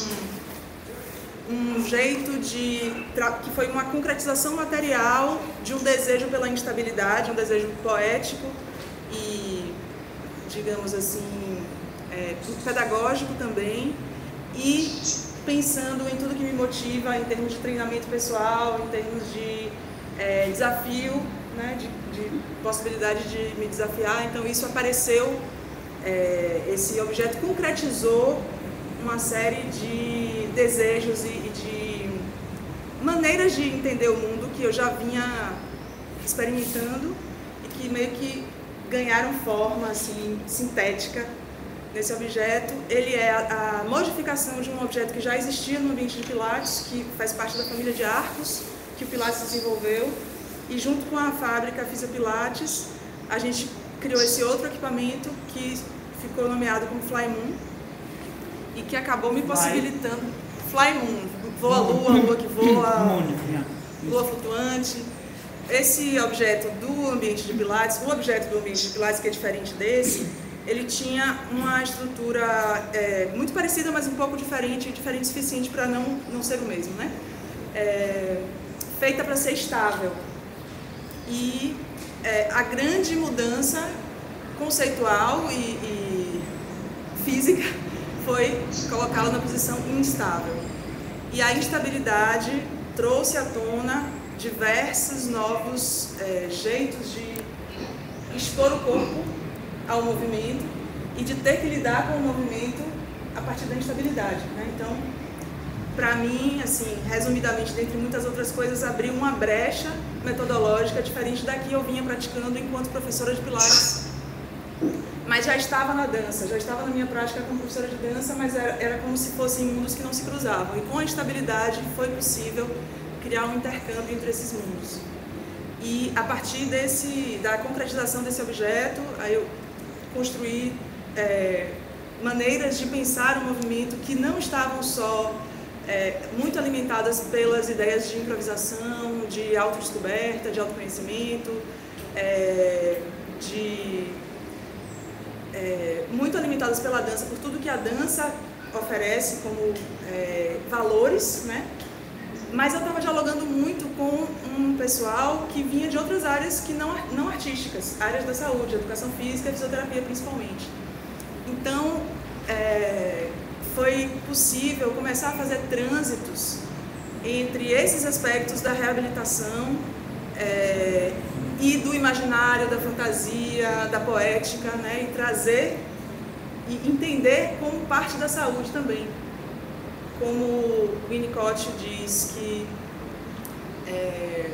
um jeito de. que foi uma concretização material de um desejo pela instabilidade, um desejo poético e, digamos assim, é, pedagógico também, e pensando em tudo que me motiva em termos de treinamento pessoal, em termos de é, desafio, né, de, de, possibilidade de me desafiar. Então, isso apareceu, é, esse objeto concretizou uma série de desejos e, e de maneiras de entender o mundo que eu já vinha experimentando e que meio que ganharam forma assim sintética nesse objeto. Ele é a, a, modificação de um objeto que já existia no ambiente de Pilates, que faz parte da família de arcos que o Pilates desenvolveu. E junto com a fábrica Fisa Pilates, a gente criou esse outro equipamento que ficou nomeado como Fly Moon e que acabou me possibilitando. Fly Moon, voa lua, lua que voa, lua flutuante. Esse objeto do ambiente de Pilates, o objeto do ambiente de Pilates, que é diferente desse, ele tinha uma estrutura é, muito parecida, mas um pouco diferente, diferente o suficiente para não, não ser o mesmo, né? É, feita para ser estável. E é, a grande mudança conceitual e, e física foi colocá-lo na posição instável. E a instabilidade trouxe à tona diversos novos é, jeitos de expor o corpo ao movimento e de ter que lidar com o movimento a partir da instabilidade. Né? Então, para mim, assim, resumidamente, dentre muitas outras coisas, abriu uma brecha metodológica diferente da que eu vinha praticando enquanto professora de Pilates mas já estava na dança, já estava na minha prática como professora de dança, mas era, era como se fossem mundos que não se cruzavam. E com a estabilidade foi possível criar um intercâmbio entre esses mundos. E a partir desse, da concretização desse objeto, aí eu construí é, maneiras de pensar o movimento que não estavam só é, muito alimentadas pelas ideias de improvisação, de autodescoberta, de autoconhecimento, é, de, é, muito alimentadas pela dança, por tudo que a dança oferece como é, valores, né? Mas eu estava dialogando muito com um pessoal que vinha de outras áreas que não, não artísticas, áreas da saúde, educação física fisioterapia principalmente. Então, é, foi possível começar a fazer trânsitos entre esses aspectos da reabilitação é, e do imaginário, da fantasia, da poética, né, e trazer e entender como parte da saúde também. Como o Winnicott diz que. É,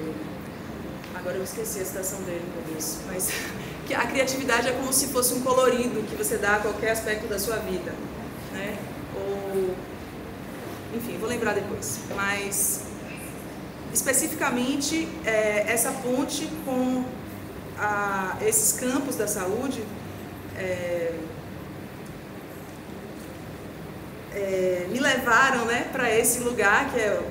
agora eu esqueci a citação dele no começo, mas que a criatividade é como se fosse um colorido que você dá a qualquer aspecto da sua vida. Né? Ou. Enfim, vou lembrar depois. Mas especificamente é, essa ponte com a, esses campos da saúde é, é, me levaram né, para esse lugar, que é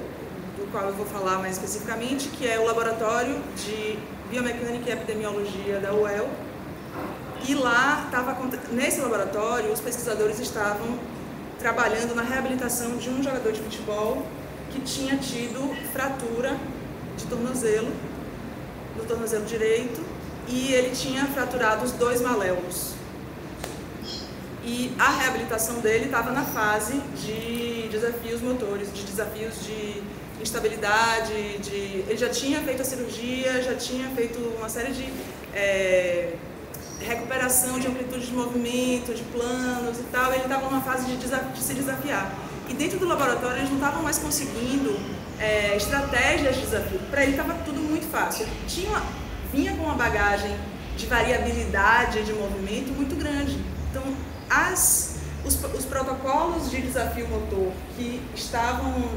do qual eu vou falar mais especificamente, que é o Laboratório de Biomecânica e Epidemiologia da UEL. E lá, tava, nesse laboratório, os pesquisadores estavam trabalhando na reabilitação de um jogador de futebol que tinha tido fratura de tornozelo, do tornozelo direito, e ele tinha fraturado os dois maléolos. E a reabilitação dele estava na fase de desafios motores, de desafios de instabilidade, de... ele já tinha feito a cirurgia, já tinha feito uma série de é, recuperação de amplitude de movimento, de planos e tal, ele estava numa fase de, de, se desafiar. E dentro do laboratório eles não estavam mais conseguindo é, estratégias de desafio. Para ele estava tudo muito fácil. Ele tinha, vinha com uma bagagem de variabilidade de movimento muito grande. Então, as, os, os protocolos de desafio motor que estavam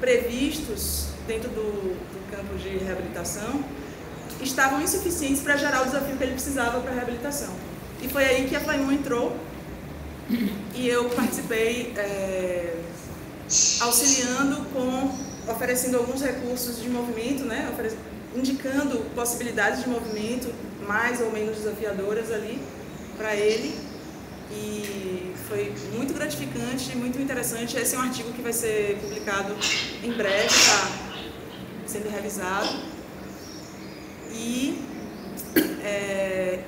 previstos dentro do, do campo de reabilitação estavam insuficientes para gerar o desafio que ele precisava para a reabilitação. E foi aí que a Flymoon entrou e eu participei é, auxiliando com, oferecendo alguns recursos de movimento, né, indicando possibilidades de movimento mais ou menos desafiadoras ali para ele e foi muito gratificante, muito interessante. Esse é um artigo que vai ser publicado em breve, está sendo revisado. E é,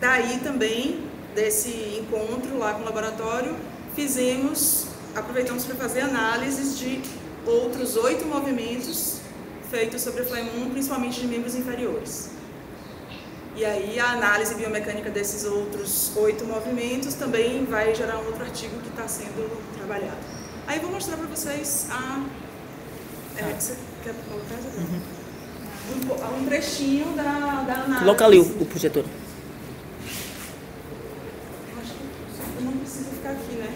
daí também, desse encontro lá com o laboratório, fizemos, aproveitamos para fazer análises de outros oito movimentos feitos sobre a Flame principalmente de membros inferiores. E aí a análise biomecânica desses outros oito movimentos também vai gerar um outro artigo que está sendo trabalhado. Aí vou mostrar para vocês a... É, tá. você quer colocar, uhum. um, um trechinho da, da análise. Localiu o projetor. Acho que eu não preciso ficar aqui, né?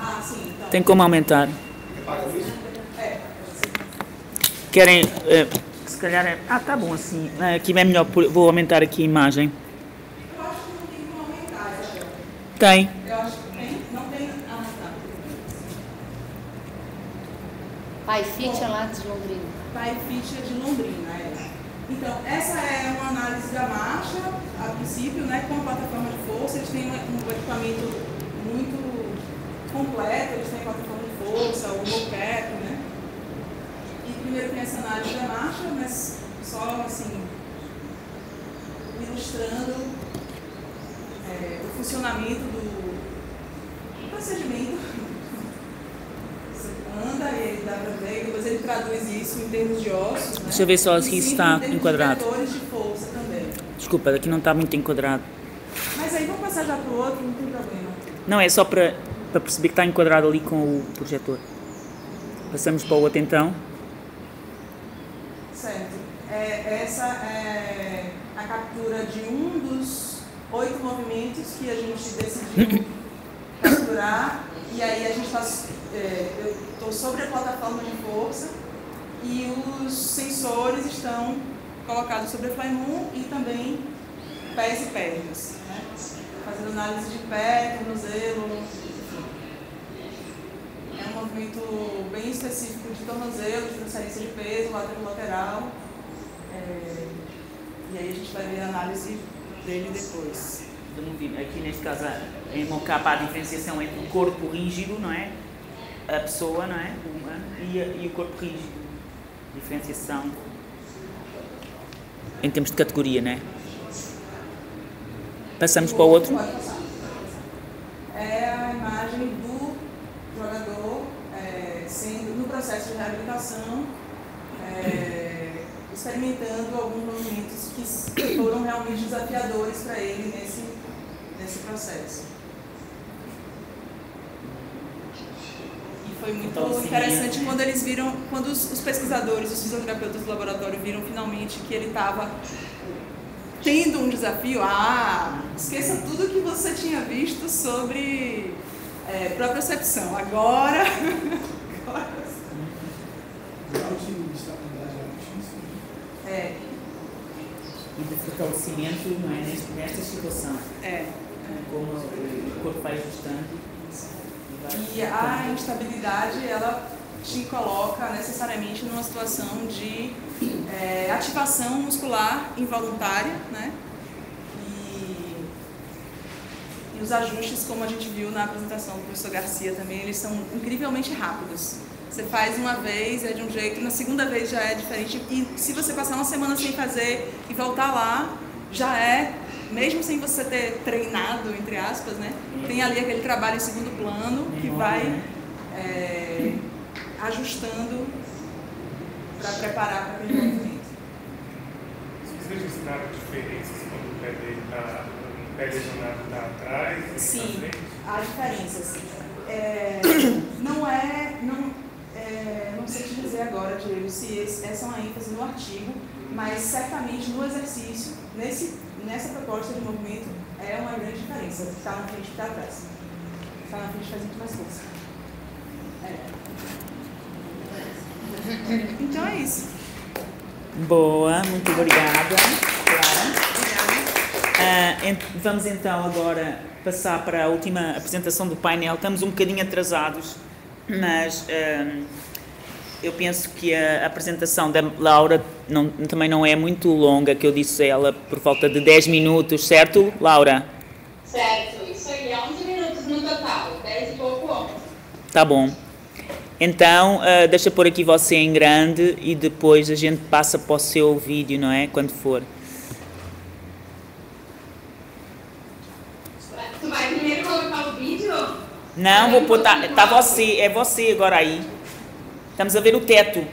Ah, sim, então. Tem como aumentar? Querem. É, se calhar é. Ah, tá bom assim. É, aqui é melhor. Vou aumentar aqui a imagem. Eu acho que não tem como aumentar, Tem. Eu acho que tem. Não tem. Ah, tá. Pai Fit é lá de Londrina. Pai Fit é de Londrina, é. Então, essa é uma análise da marcha, a princípio, né, com a plataforma de força. Eles têm um, um equipamento muito completo, eles têm a plataforma de força, o mocap, né? primeiro tem essa análise da marcha, mas só assim, ilustrando é, o funcionamento do, do procedimento. Você anda e ele dá para ver, depois ele traduz isso em termos de ossos. Né? Deixa eu ver só isso está enquadrado. De força também. Desculpa, aqui não está muito enquadrado. Mas aí vamos passar já para o outro, não tem problema. Não, é só para, para perceber que está enquadrado ali com o projetor. Passamos para o outro então. Certo. É, essa é a captura de um dos oito movimentos que a gente decidiu capturar. E aí a gente está. É, eu estou sobre a plataforma de força e os sensores estão colocados sobre a Flymoon e também pés e pernas. Né? fazendo análise de pé, tornozelo. É um movimento bem específico de tornozelo, de transferência de peso, lateral lateral. É, e aí a gente vai ver a análise dele depois. Aqui neste caso, em mocapa, a diferenciação entre o corpo rígido, não é? A pessoa, não é? Uma, e, e o corpo rígido. Diferenciação em termos de categoria, não é? Passamos para o outro. É a imagem do jogador é, sendo no processo de reabilitação, é, experimentando alguns movimentos que foram realmente desafiadores para ele nesse, nesse processo. E foi muito então, interessante quando eles viram, quando os, os pesquisadores, os fisioterapeutas do laboratório viram finalmente que ele estava tendo um desafio, ah, esqueça tudo que você tinha visto sobre é, propriocepção. Agora. agora é. E de fortalecimento não é, nesta situação. É. Como o corpo vai ajustando. E a instabilidade, ela te coloca necessariamente numa situação de é, ativação muscular involuntária, né? E, e, os ajustes, como a gente viu na apresentação do professor Garcia também, eles são incrivelmente rápidos. Você faz uma vez, é de um jeito, na segunda vez já é diferente. E se você passar uma semana sem fazer e voltar lá, já é, mesmo sem você ter treinado, entre aspas, né? Tem ali aquele trabalho em segundo plano que vai é, ajustando para preparar para aquele movimento. Vocês registraram diferenças quando o pé dele está o pé lesionado está atrás? Sim, há diferenças. É, não é. Não, é, não sei te dizer agora, Diego, se esse, essa é uma ênfase no artigo, mas certamente no exercício, nesse, nessa proposta de movimento, é uma grande diferença. Está na frente e está atrás. Está na frente faz muito mais força. É. Então é isso. Boa, muito obrigada, Clara. Uh, vamos então agora passar para a última apresentação do painel. Estamos um bocadinho atrasados, mas uh, eu penso que a apresentação da Laura não, também não é muito longa, que eu disse a ela por volta de 10 minutos, certo, Laura? Certo, isso aí, é 11 minutos no total, 10 e pouco 11. Tá bom. Então, uh, deixa por aqui você em grande e depois a gente passa para o seu vídeo, não é? Quando for. Tu vai primeiro colocar o vídeo? Não, vou pôr. Tá, tá você, é você agora aí. Estamos a ver o teto.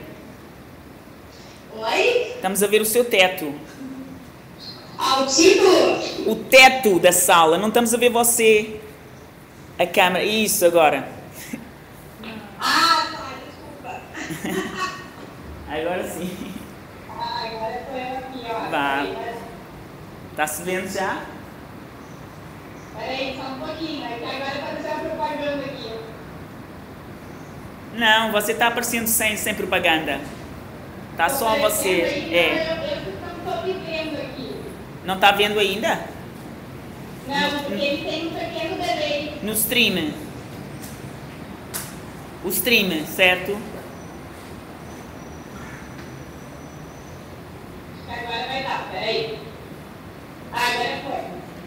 Oi? Estamos a ver o seu teto. Ah, o teto da sala, não estamos a ver você. A câmera, isso agora. Ah, tá, desculpa. agora sim. Ah, agora foi aqui, ó. Vá. Tá se vendo já? Peraí, só um pouquinho, é que agora a propaganda aqui. Não, você tá aparecendo sem, sem propaganda. Tá só você. É. Eu, eu não tô me vendo aqui. Não tá vendo ainda? Não, porque ele tem um pequeno delay. No stream o stream, certo? Agora vai dar, peraí. Agora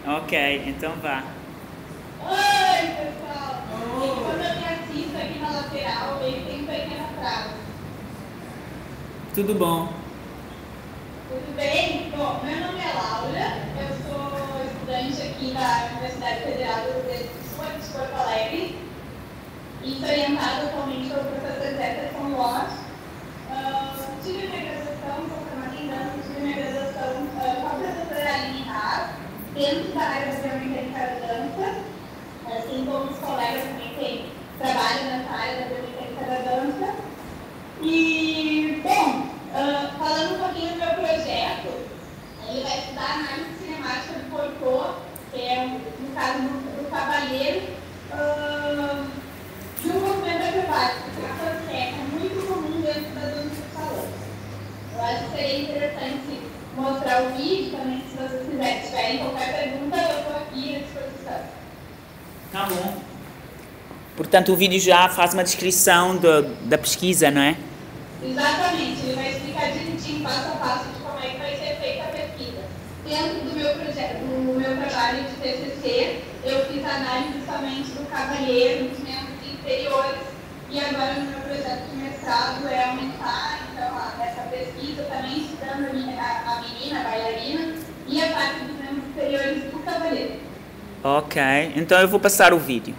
foi. Ok, então vá. Oi, pessoal! Tudo bom? Tudo bem? Bom, meu nome é Laura, eu sou estudante aqui da Universidade Federal do Rio Grande do Sul, de Porto Alegre. Isso orientado atualmente pelo professor Jefferson Lott. Uh, tive minha graduação, sou formada em dança, tive minha graduação uh, com a professora Aline Haas, dentro da área de biomecânica da dança, assim como os colegas também têm trabalho nessa área da biomecânica da dança. E, bom, uh, falando um pouquinho do meu projeto, ele vai estudar análise cinemática do Porto, que é, no caso, do, do Cavalheiro, uh, de um movimento acrobático, que é muito comum dentro da dança de salão. Eu acho que seria interessante mostrar o vídeo também, se vocês quiserem, tiverem qualquer pergunta, eu estou aqui à disposição. Tá bom. Portanto, o vídeo já faz uma descrição do, da pesquisa, não é? Exatamente, ele vai explicar direitinho, passo a passo, de como é que vai ser feita a pesquisa. Dentro do meu projeto, do meu trabalho de TCC, eu fiz análise somente do cavalheiro, dos membros inferiores, e agora no meu projeto de mestrado é aumentar então, a, essa pesquisa, também estudando a, a, a menina, a bailarina, e a parte dos membros inferiores do cavalheiro. Ok, então eu vou passar o vídeo.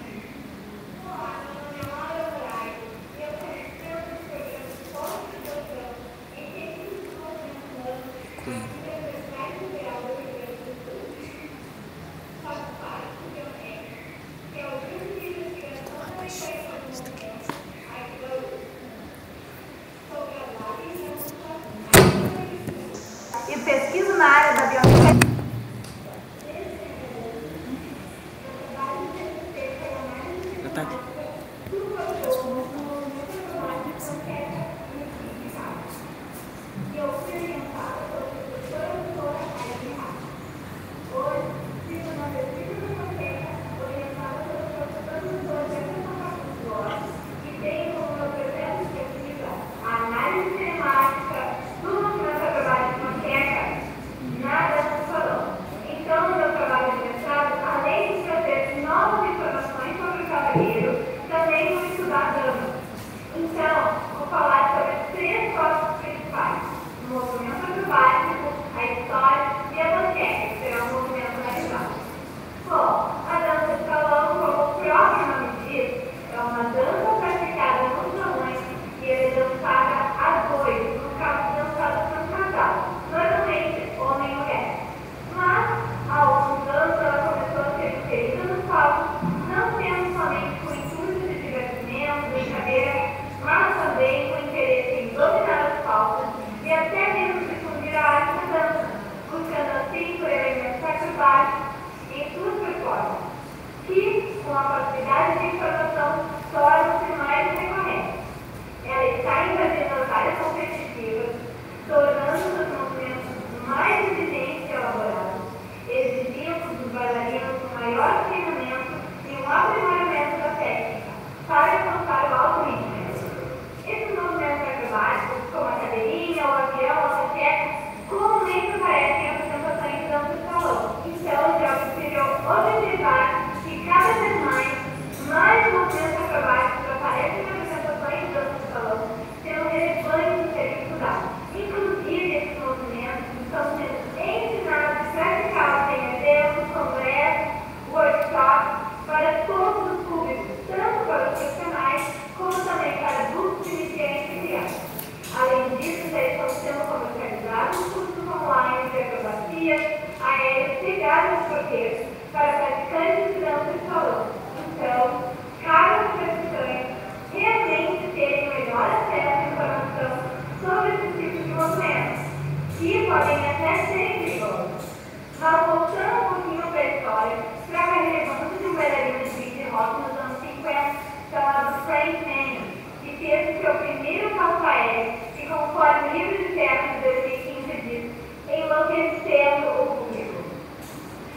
Conforme o livro de terra de 2015 diz, enlouquecendo o público.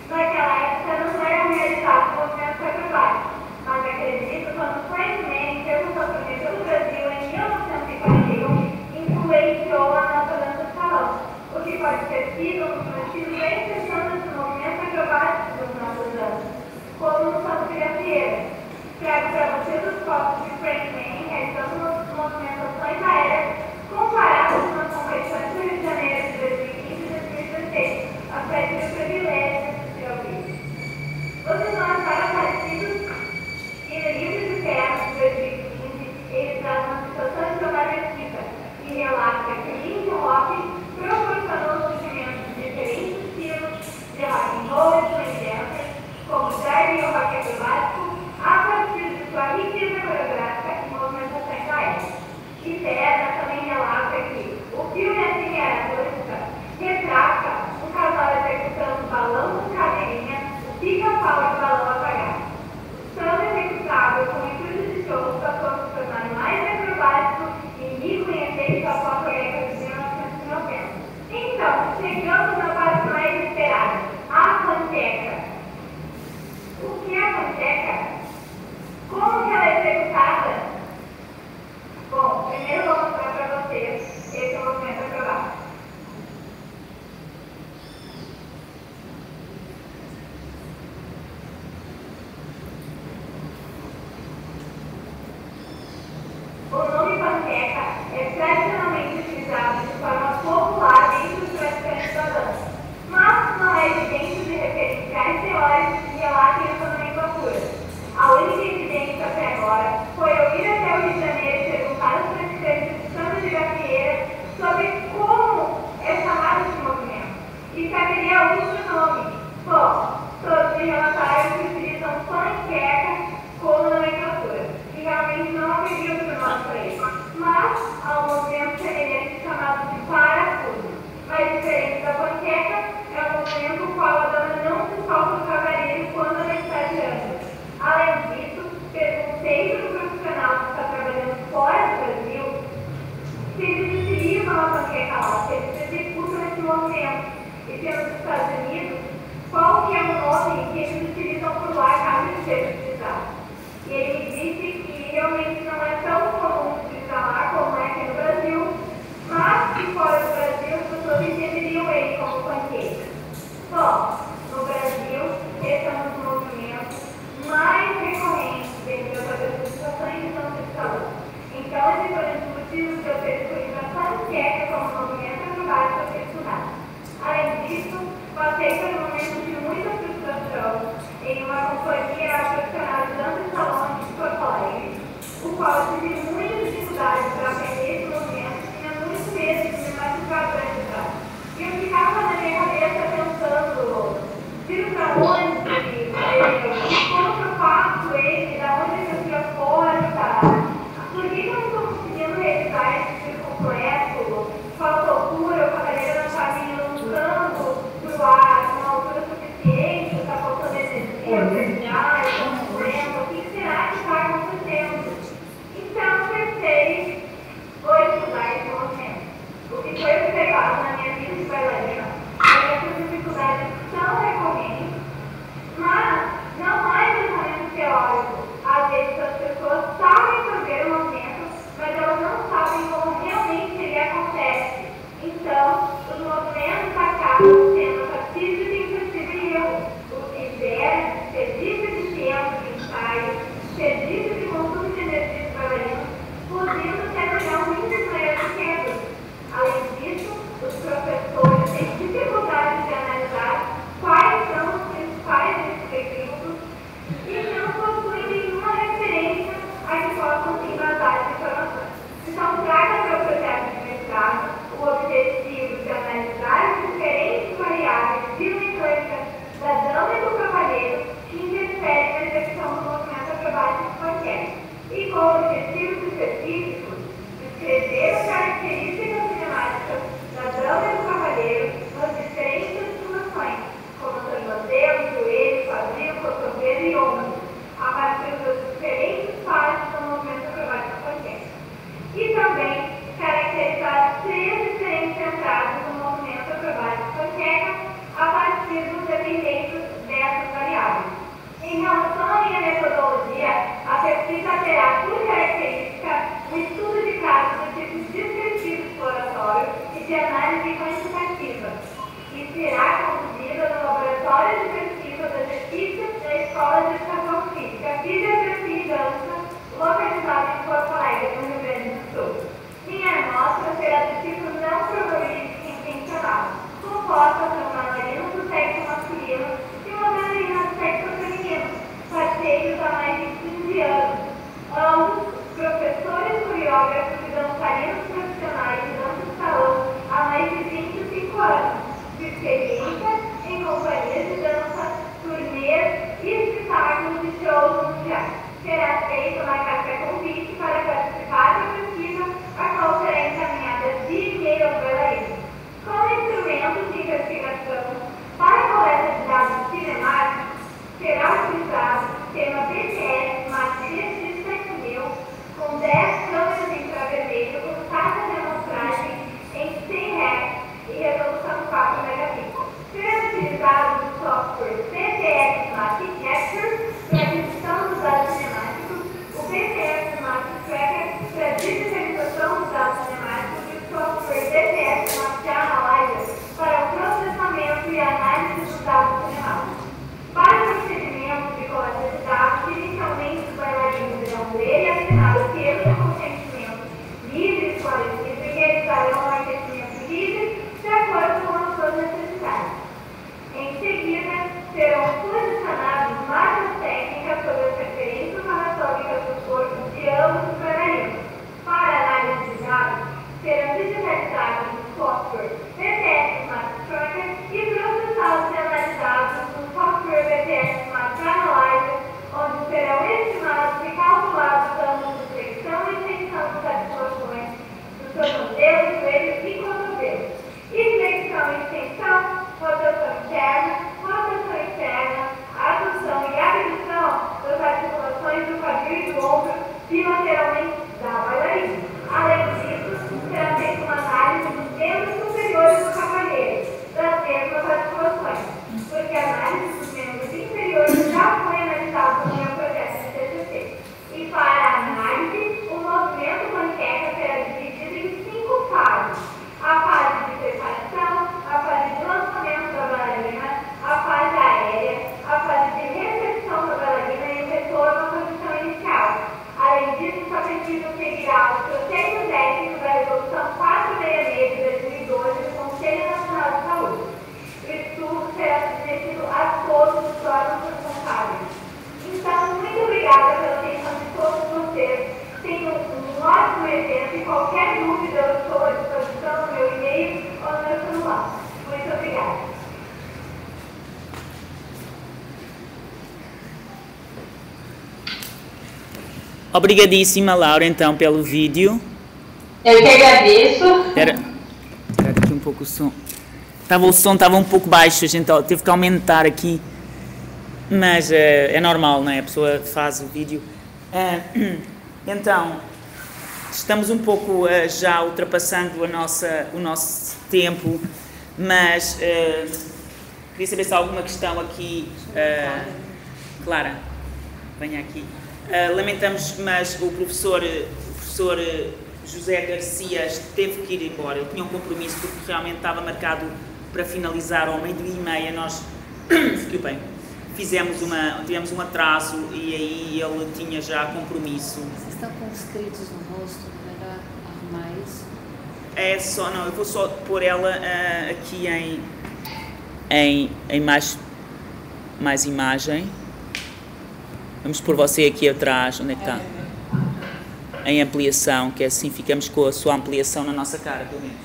Naquela época não eram realizados movimentos acrobáticos, mas acredito quando Frank Manning perguntou para mim pelo Brasil em 1941, influenciou a nossa dança de salão, o que pode ter sido um dos motivos da inserção desse movimento acrobático dos nossos anos, como no de gafieira. Trago para vocês os fotos de Frank Manning realizando movimentações aéreas comparadas nas competições do Rio de Janeiro de 2015 e 2016, a festa do privilégio de ouvir. Vocês vão achar parecidos e no livro de terra de 2015 ele traz uma situação progressiva e relata que Linkin Rock proporcionou o surgimento de diferentes estilos de rock and roll e dance, como jazz e o rock acrobático, a partir de sua riqueza coreográfica e movimentações aéreas. Que o filme Assim Era a Música retrata um casal executando balão com cadeirinha, o pica-pau e balão apagado. São executável com o intuito de shows passou a se tornar mais acrobático e rico em efeitos após a década de 1990. Então, chegamos na parte mais esperada, a panteca. O que é a Bom, primeiro eu vou mostrar para vocês esse é o movimento acrobático. pelos Estados Unidos qual que é o nome que eles utilizam por lá caso ele seja utilizado. E ele me disse que realmente não é tão Obrigadíssima, Laura, então, pelo vídeo. Eu que agradeço. Espera, espera aqui um pouco o som. Tava, o som estava um pouco baixo, gente ó, teve que aumentar aqui. mas uh, é normal, não é? A pessoa faz o vídeo. Uh, então, estamos um pouco uh, já ultrapassando a nossa, o nosso tempo, mas queria saber se há alguma questão aqui. Clara, venha aqui. Lamentamos, mas o professor, o professor José Garcia teve que ir embora. Ele tinha um compromisso porque realmente estava marcado para finalizar ao meio-dia e meia. Nós, desculpem, fizemos uma, tivemos um atraso e aí ele tinha já compromisso. Vocês estão com escritos no rosto, melhor arrumar isso? É só, não, eu vou só pôr ela uh, aqui em, em, em mais, mais imagem. Vamos pôr você aqui atrás, onde é que está? Em ampliação, que é assim ficamos com a sua ampliação na nossa cara, pelo menos.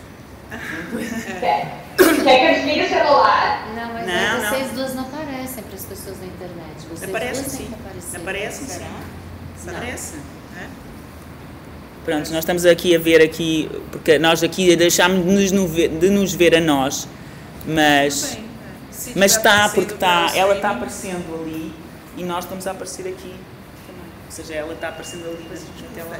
Quer que eu desligue o celular? Não, mas não, vocês não. duas não aparecem para as pessoas na internet. Vocês aparecem sim. Aparecem sim. Aparece. É? Pronto, nós estamos aqui a ver aqui, porque nós aqui deixámos de nos ver, de nos ver a nós, mas, Bem, é. mas está, porque está, ela está aparecendo ali e nós estamos a aparecer aqui também. Ou seja, ela está aparecendo ali, mas a tela.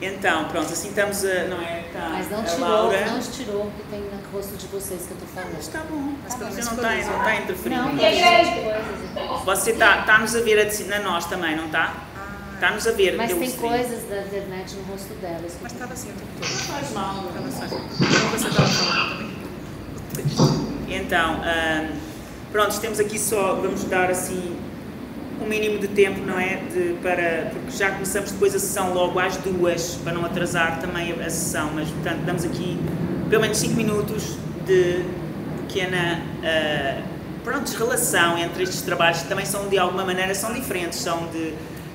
Então, pronto, assim estamos a. Não é? Tá, mas não tirou, Laura. não tirou o que tem no rosto de vocês que eu estou falando. Mas está bom, mas tá você não está, não está interferindo. Não, coisas, você está está nos a ver a, na nós também, não está? Está-nos a ver. Mas tem coisas da internet no rosto delas. Mas estava assim o tempo todo. Não faz mal, não faz mal. Você estava falando também. Então, um, pronto, temos aqui só, vamos dar assim um mínimo de tempo, não é? De, para, porque já começamos depois a sessão logo às duas, para não atrasar também a, a sessão, mas portanto damos aqui pelo menos 5 minutos de pequena uh, pronto, relação entre estes trabalhos que também são de alguma maneira são diferentes, são de,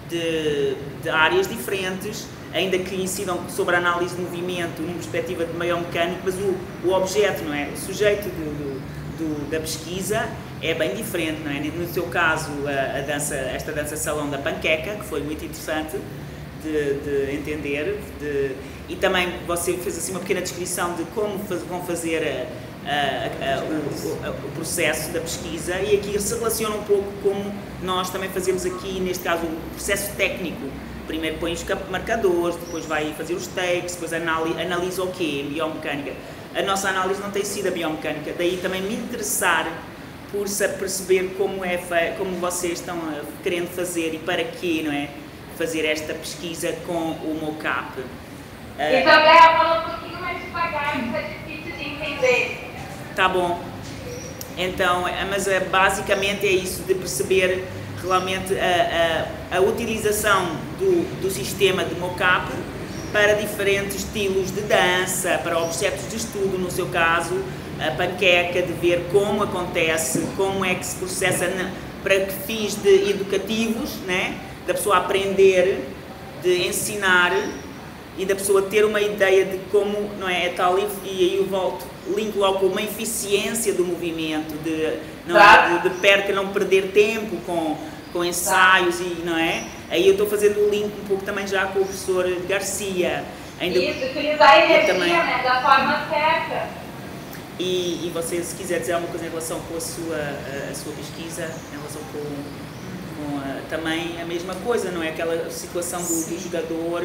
de, de áreas diferentes, ainda que incidam sobre a análise de movimento numa perspectiva de meio mecânico, mas o, o objeto, não é? O sujeito do, do, da pesquisa é bem diferente, não é? No seu caso, a, a, dança, esta dança salão da panqueca, que foi muito interessante de, de entender, de, e também você fez assim uma pequena descrição de como faz, vão fazer a, o, o, processo da pesquisa, e aqui se relaciona um pouco como nós também fazemos aqui, neste caso, o processo técnico. Primeiro põe os marcadores, depois vai fazer os takes, depois analisa, analisa o quê? Biomecânica. A nossa análise não tem sido a biomecânica, daí também me interessar por perceber como é como vocês estão querendo fazer e para quê, não é? Fazer esta pesquisa com o mocap. Uh, Isabel, fala um pouquinho mais devagar, está difícil de entender. Tá bom. Então, é, mas é, basicamente é isso, de perceber realmente a, a, a utilização do, do sistema de mocap para diferentes estilos de dança, para objetos de estudo, no seu caso, a panqueca, de ver como acontece, como é que se processa na, para que fins de educativos, né? da pessoa aprender, de ensinar e da pessoa ter uma ideia de como, não é, é tal, e, aí eu volto, link logo com uma eficiência do movimento, de, não é, de, de perca, não perder tempo com, com ensaios e, não é? Aí eu estou fazendo o link um pouco também já com o professor Garcia. Ainda, Isso, utilizar a energia, também, né, da forma certa. E, e você, se quiser dizer alguma coisa em relação com a sua, a, a sua pesquisa, em relação com, com a, também a mesma coisa, não é? Aquela situação do, do jogador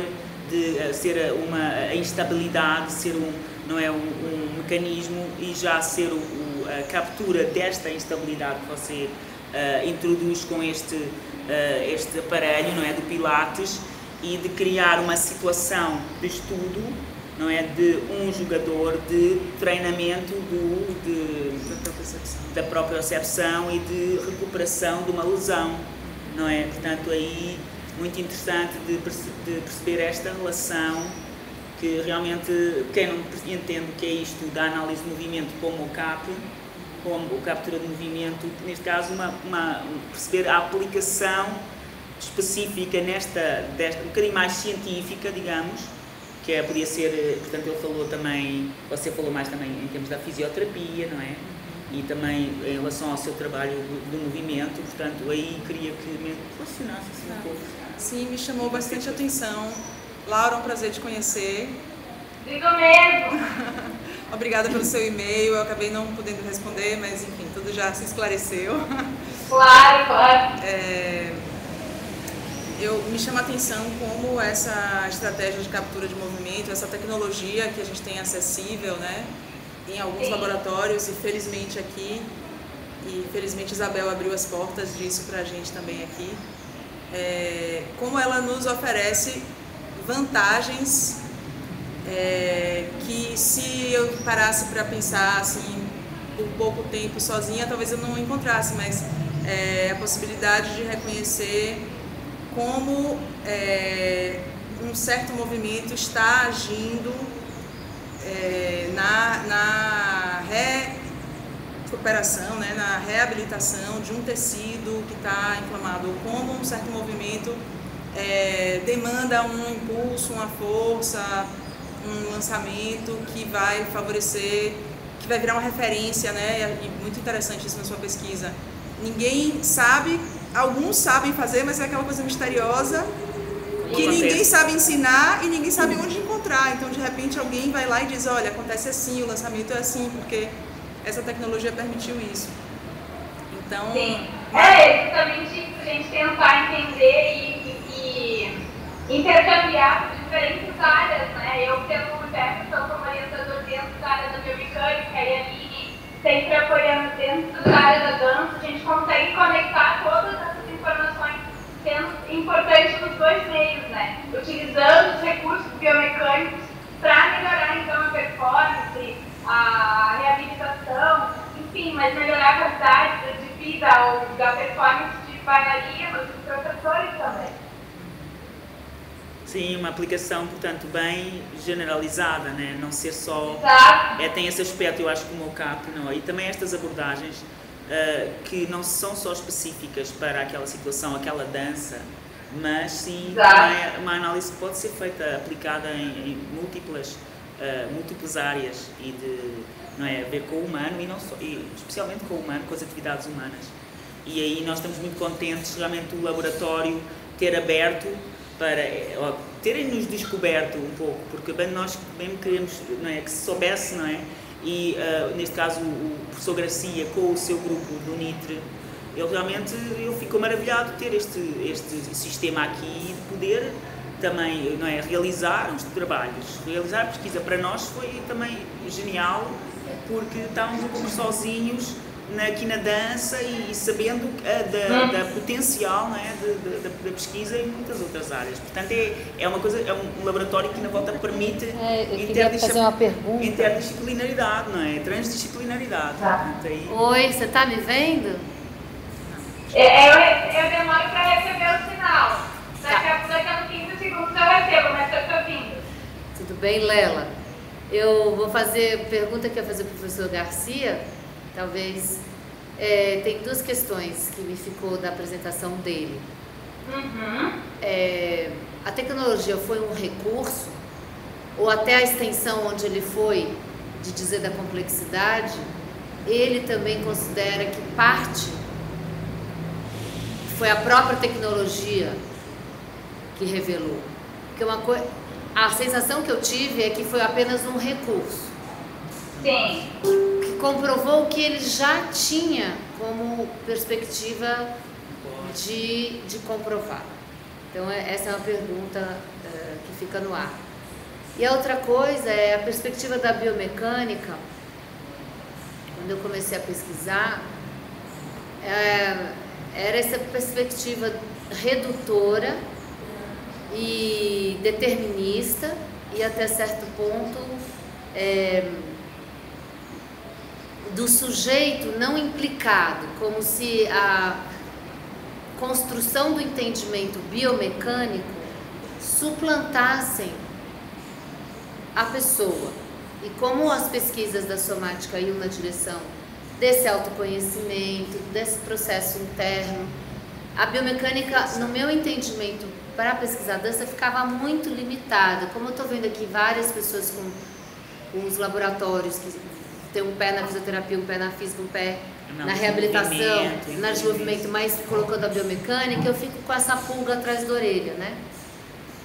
de uh, ser uma a instabilidade, ser um, não é, um, um mecanismo e já ser o, o, a captura desta instabilidade que você uh, introduz com este, uh, este aparelho, não é? Do Pilates e de criar uma situação de estudo não é de um jogador de treinamento do, de, da própria recepção e de recuperação de uma lesão, não é? Portanto, aí muito interessante de, de perceber esta relação que realmente quem não entende o que é isto da análise de movimento como o CAP, como o captura de movimento, neste caso uma, uma perceber a aplicação específica nesta, desta, um bocadinho mais científica, digamos, que é, podia ser, eh, portanto ele falou também, você falou mais também em termos da fisioterapia, não é? E também em relação ao seu trabalho do, do movimento, portanto aí queria que me relacionasse assim um pouco. Sim, me chamou bastante atenção. Laura, um prazer te conhecer. Digo mesmo! Obrigada pelo seu e-mail, eu acabei não podendo responder, mas enfim, tudo já se esclareceu. Claro, claro. É, eu me chama a atenção como essa estratégia de captura de movimento, essa tecnologia que a gente tem acessível, né, em alguns Sim. laboratórios e felizmente aqui e felizmente Isabel abriu as portas disso para a gente também aqui. É, como ela nos oferece vantagens é, que se eu parasse para pensar assim por pouco tempo sozinha, talvez eu não encontrasse, mas é, a possibilidade de reconhecer como é, um certo movimento está agindo é, na, na recuperação, né, na reabilitação de um tecido que está inflamado, ou como um certo movimento é, demanda um impulso, uma força, um lançamento que vai favorecer, que vai virar uma referência, né? E muito interessante isso na sua pesquisa. Ninguém sabe, alguns sabem fazer, mas é aquela coisa misteriosa que ninguém sabe ensinar e ninguém sabe onde encontrar. Então, de repente, alguém vai lá e diz: olha, acontece assim, o lançamento é assim, porque essa tecnologia permitiu isso. Então. Sim. É exatamente isso, a gente tentar entender e, e, e intercambiar diferentes áreas, né? Eu, pelo Jefferson, como orientador dentro da área da biomecânica e a Lili sempre apoiando dentro da área da dança, a gente consegue conectar todas essas informações sendo importante nos dois meios, né? Utilizando os recursos biomecânicos para melhorar então a performance, a reabilitação, enfim, mas melhorar a qualidade de vida ou da performance de bailarinos e professores também. Sim, uma aplicação, portanto, bem generalizada, né? não ser só. É, tem esse aspecto, eu acho, como o CAP, não é? E também estas abordagens uh, que não são só específicas para aquela situação, aquela dança, mas sim uma, uma, análise que pode ser feita, aplicada em, em múltiplas, uh, múltiplas áreas e de não é, ver com o humano e, não só, e especialmente com o humano, com as atividades humanas. E aí nós estamos muito contentes realmente o laboratório ter aberto para ó, terem nos descoberto um pouco, porque bem nós bem queremos não é, que se soubesse, não é? E uh, neste caso o, professor Gracia com o seu grupo do NITRE, ele realmente eu fico maravilhado de ter este, este sistema aqui e de poder também não é, realizar os trabalhos, realizar a pesquisa. Para nós foi também genial, porque estávamos um pouco sozinhos na, aqui na dança e, e sabendo uh, da, da, potencial é, de, de, da, da, pesquisa em muitas outras áreas. Portanto, é, é uma coisa, é um laboratório que na volta permite é, pergunta. interdisciplinaridade, não é? Transdisciplinaridade. Tá. Aí... Oi, você está me vendo? É, eu, eu demoro para receber o sinal. Daqui a, daqui a 15 segundos eu recebo, mas estou ouvindo. Tudo bem, Lela? Eu vou fazer pergunta que eu ia fazer para o professor Garcia Talvez é, tem duas questões que me ficou da apresentação dele. Uhum. É, a tecnologia foi um recurso ou até a extensão onde ele foi de dizer da complexidade, ele também considera que parte foi a própria tecnologia que revelou. Porque uma coisa, a sensação que eu tive é que foi apenas um recurso. Sim. Comprovou que ele já tinha como perspectiva de, de comprovar. Então, é, essa é uma pergunta uh, que fica no ar. E a outra coisa é a perspectiva da biomecânica. Quando eu comecei a pesquisar, é, era essa perspectiva redutora e determinista e até certo ponto é, do sujeito não implicado, como se a construção do entendimento biomecânico suplantassem a pessoa. E como as pesquisas da somática iam na direção desse autoconhecimento, desse processo interno, a biomecânica, no meu entendimento, para pesquisar dança, ficava muito limitada. Como eu estou vendo aqui várias pessoas com, os laboratórios que ter um pé na fisioterapia, um pé na física, um pé não, na reabilitação, na desenvolvimento, mas colocando a biomecânica, eu fico com essa pulga atrás da orelha, né?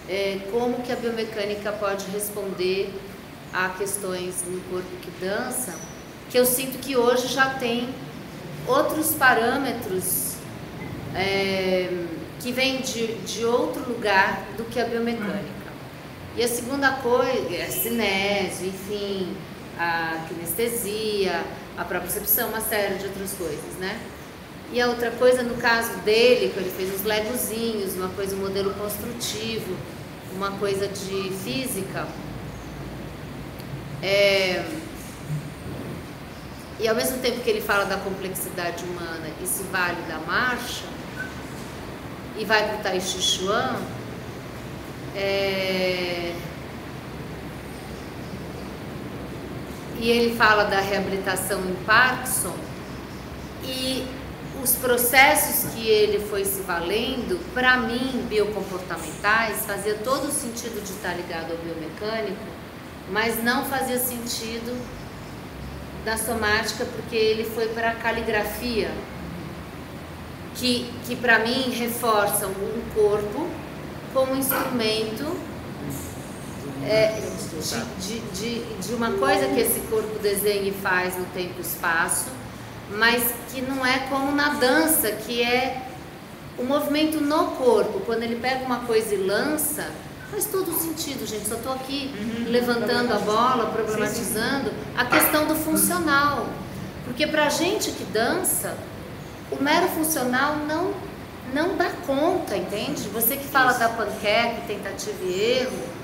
É, como que a biomecânica pode responder a questões no corpo que dança, que eu sinto que hoje já tem outros parâmetros é, que vêm de, de outro lugar do que a biomecânica. E a segunda coisa é a cinésio, enfim, a kinestesia, a propriocepção, uma série de outras coisas, né? E a outra coisa, no caso dele, que ele fez os legozinhos, uma coisa, um modelo construtivo, uma coisa de física, é, e ao mesmo tempo que ele fala da complexidade humana e se vale da marcha, e vai para o Tai Chi Chuan, é, e ele fala da reabilitação em Parkinson, e os processos que ele foi se valendo, para mim, biocomportamentais, fazia todo o sentido de estar ligado ao biomecânico, mas não fazia sentido da somática porque ele foi para a caligrafia, que, que para mim reforça um corpo como instrumento é, de, de, de, uma coisa que esse corpo desenha e faz no tempo e espaço mas que não é como na dança, que é o movimento no corpo. Quando ele pega uma coisa e lança, faz todo sentido, gente. Só estou aqui uhum, levantando a bola, problematizando a questão do funcional. Porque para a gente que dança, o mero funcional não, não dá conta, entende? Você que fala da panqueca, tentativa e erro,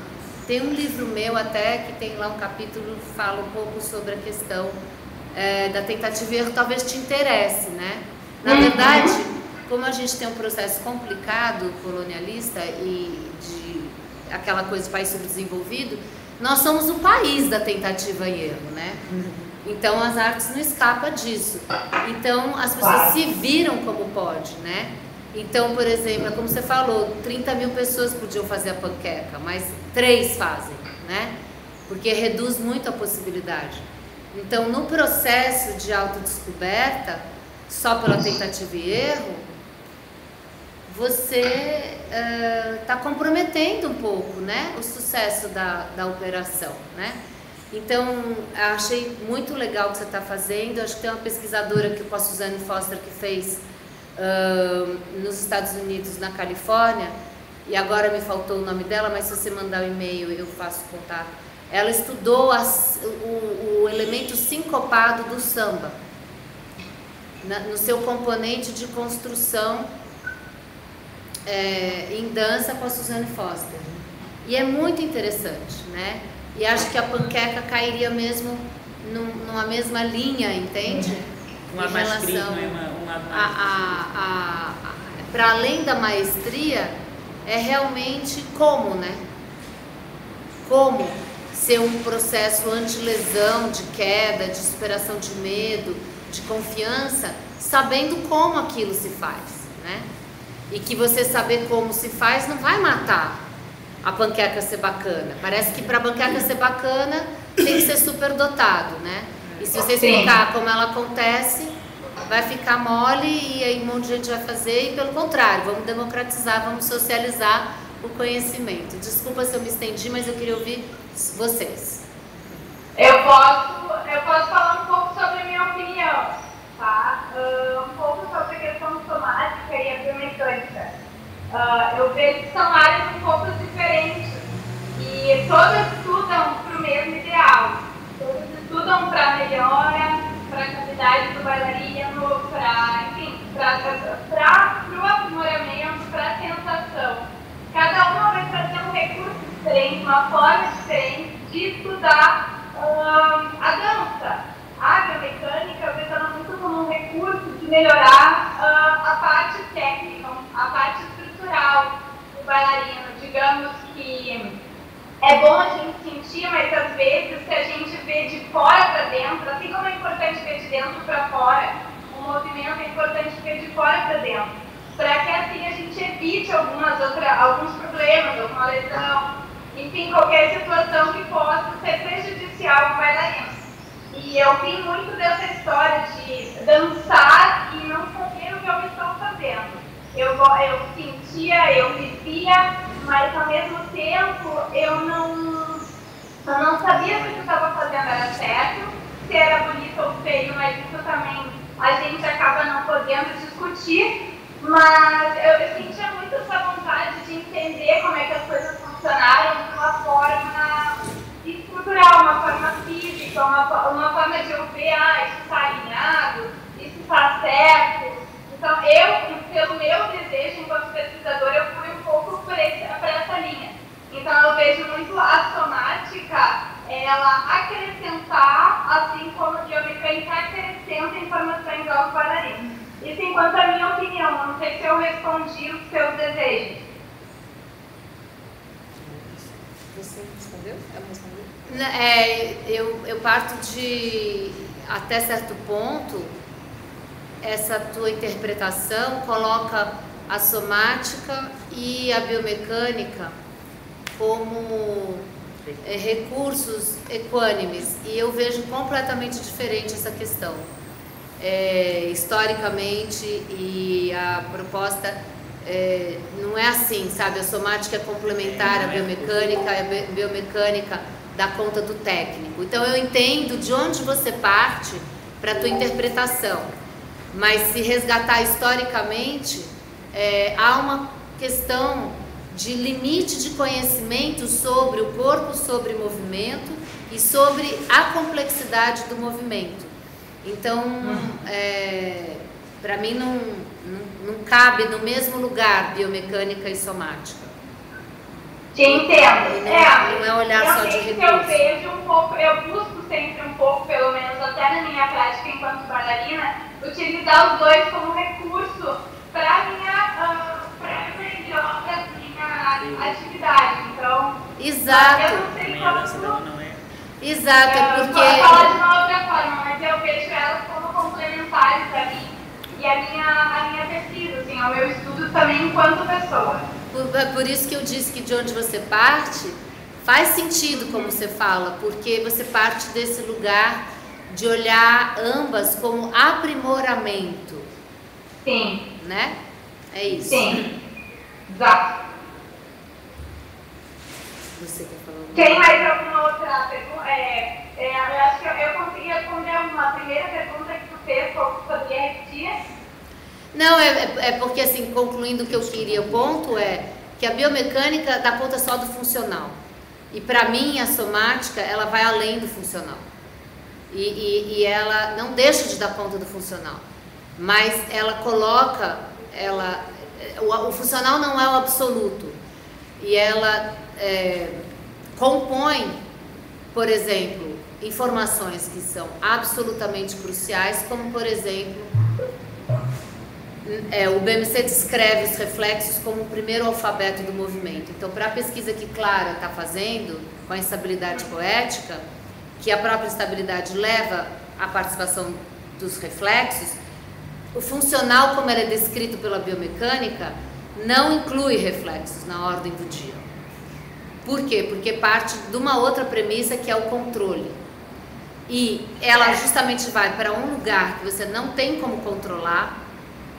tem um livro meu até que tem lá um capítulo que fala um pouco sobre a questão é, da tentativa e erro talvez te interesse, né? Na uhum. verdade, como a gente tem um processo complicado colonialista e de aquela coisa de país subdesenvolvido, nós somos o país da tentativa e erro, né? Então as artes não escapam disso. Então as pessoas se viram como pode, né? Então, por exemplo, é como você falou, 30 mil pessoas podiam fazer a panqueca, mas três fazem, né? Porque reduz muito a possibilidade. Então, no processo de autodescoberta, só pela tentativa e erro, você está uh, comprometendo um pouco né, o sucesso da, da operação. Né? Então, achei muito legal o que você está fazendo. Acho que tem uma pesquisadora que com a Suzanne Foster que fez uh, nos Estados Unidos, na Califórnia, e agora me faltou o nome dela, mas se você mandar o um e-mail eu faço contato ela estudou as, o, o, elemento sincopado do samba, na, no seu componente de construção é, em dança com a Suzanne Foster. E é muito interessante, né? E acho que a panqueca cairia mesmo num, numa mesma linha, entende? Uma, uma, uma... a, a, a para além da maestria, é realmente como, né? Como ser um processo anti-lesão, de queda, de superação de medo, de confiança, sabendo como aquilo se faz, né? E que você saber como se faz não vai matar a panqueca ser bacana. Parece que para a panqueca ser bacana tem que ser super dotado, né? E se você explicar como ela acontece, vai ficar mole e aí um monte de gente vai fazer e pelo contrário, vamos democratizar, vamos socializar o conhecimento. Desculpa se eu me estendi, mas eu queria ouvir vocês. Eu posso, eu posso falar um pouco sobre a minha opinião, tá? Uh, um pouco sobre a questão somática e a biomecânica. Uh, eu vejo que são áreas um pouco diferentes e todas estudam para o mesmo ideal. Todas estudam para a melhora, para a qualidade do bailarino, para, enfim, para o aprimoramento, para a sensação. Cada uma vai trazer um recurso diferente, uma forma diferente de estudar uh, a dança. A biomecânica vejo ela muito como um recurso de melhorar uh, a parte técnica, a parte estrutural do bailarino. Digamos que é bom a gente sentir, mas às vezes se a gente vê de fora para dentro, assim como é importante ver de dentro para fora, o movimento é importante ver de fora para dentro para que assim a gente evite algumas outra, alguns problemas, alguma lesão, enfim, qualquer situação que possa ser prejudicial para o bailarino. E eu vi muito dessa história de dançar e não saber o que eu estou fazendo. Eu, eu sentia, eu vivia, mas ao mesmo tempo eu não, eu não sabia se o que eu estava fazendo era certo, se era bonito ou feio, mas isso também a gente acaba não podendo discutir, mas eu, eu sentia muito essa vontade de entender como é que as coisas funcionaram de uma forma estrutural, uma forma física, uma, uma forma de eu ver, ah, isso está alinhado, isso está certo. Então, eu, pelo meu desejo enquanto pesquisadora, eu fui um pouco para essa linha. Então, eu vejo muito a somática, ela acrescentar, assim como a biomecânica acrescenta informações ao guarani. Isso enquanto a minha opinião, não sei se eu respondi os seus desejos. Você respondeu? Ela respondeu? É, eu, eu parto de, até certo ponto, essa tua interpretação coloca a somática e a biomecânica como é, recursos equânimes e eu vejo completamente diferente essa questão. É, historicamente e a proposta é, não é assim, sabe? A somática é complementar à biomecânica, a biomecânica dá conta do técnico. Então eu entendo de onde você parte para a tua interpretação, mas se resgatar historicamente, é, há uma questão de limite de conhecimento sobre o corpo, sobre movimento e sobre a complexidade do movimento. Então, é, para mim, não, não, não, cabe no mesmo lugar biomecânica e somática. Te entendo. Não é, não é olhar eu só de recurso. Eu vejo um pouco, eu busco sempre um pouco, pelo menos até na minha prática enquanto bailarina, utilizar os dois como recurso para minha, uh, pra minha, minha atividade. Então, Exato. eu não sei como. É. Exato, é porque. Eu vou falar de uma outra forma, mas eu vejo elas como complementares a mim e a minha, a minha pesquisa, assim, ao meu estudo também enquanto pessoa. Por, é por isso que eu disse que de onde você parte faz sentido como você fala, porque você parte desse lugar de olhar ambas como aprimoramento. Sim. Né? É isso. Sim. Exato. Você quer falar alguma Tem mais alguma outra pergunta? É, é, eu acho que eu, eu consegui responder uma primeira pergunta que Não, é, é, é porque assim, concluindo o que eu queria, o ponto é que a biomecânica dá conta só do funcional. E para mim, a somática, ela vai além do funcional. E, e, e, ela não deixa de dar conta do funcional. Mas ela coloca, ela, o, o funcional não é o absoluto. E ela é, compõe, por exemplo, informações que são absolutamente cruciais, como por exemplo é, o BMC descreve os reflexos como o primeiro alfabeto do movimento. Então, para a pesquisa que Clara está fazendo com a instabilidade poética, que a própria estabilidade leva à participação dos reflexos, o funcional, como ele é descrito pela biomecânica, não inclui reflexos na ordem do dia. Por quê? Porque parte de uma outra premissa que é o controle. E ela justamente vai para um lugar que você não tem como controlar,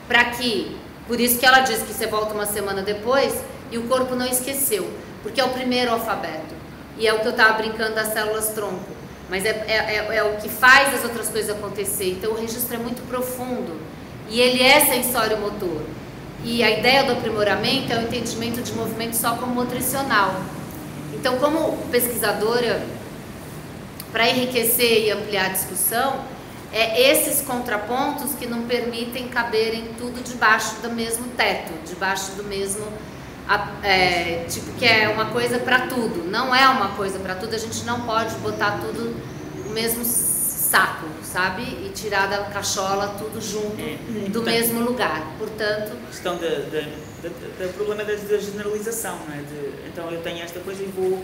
para que, por isso que ela diz que você volta uma semana depois e o corpo não esqueceu, porque é o primeiro alfabeto. E é o que eu estava brincando das células tronco. Mas é, é, é, é o que faz as outras coisas acontecer. Então o registro é muito profundo. E ele é sensório motor. E a ideia do aprimoramento é o entendimento de movimento só como nutricional. Então, como pesquisadora, para enriquecer e ampliar a discussão, é esses contrapontos que não permitem caberem tudo debaixo do mesmo teto, debaixo do mesmo é, tipo que é uma coisa para tudo. Não é uma coisa para tudo. A gente não pode botar tudo no mesmo saco, sabe? E tirar da cachola tudo junto É, do portanto- mesmo lugar. Portanto, A questão da, da, da- da problema da, generalização, é? De, então eu tenho esta coisa e vou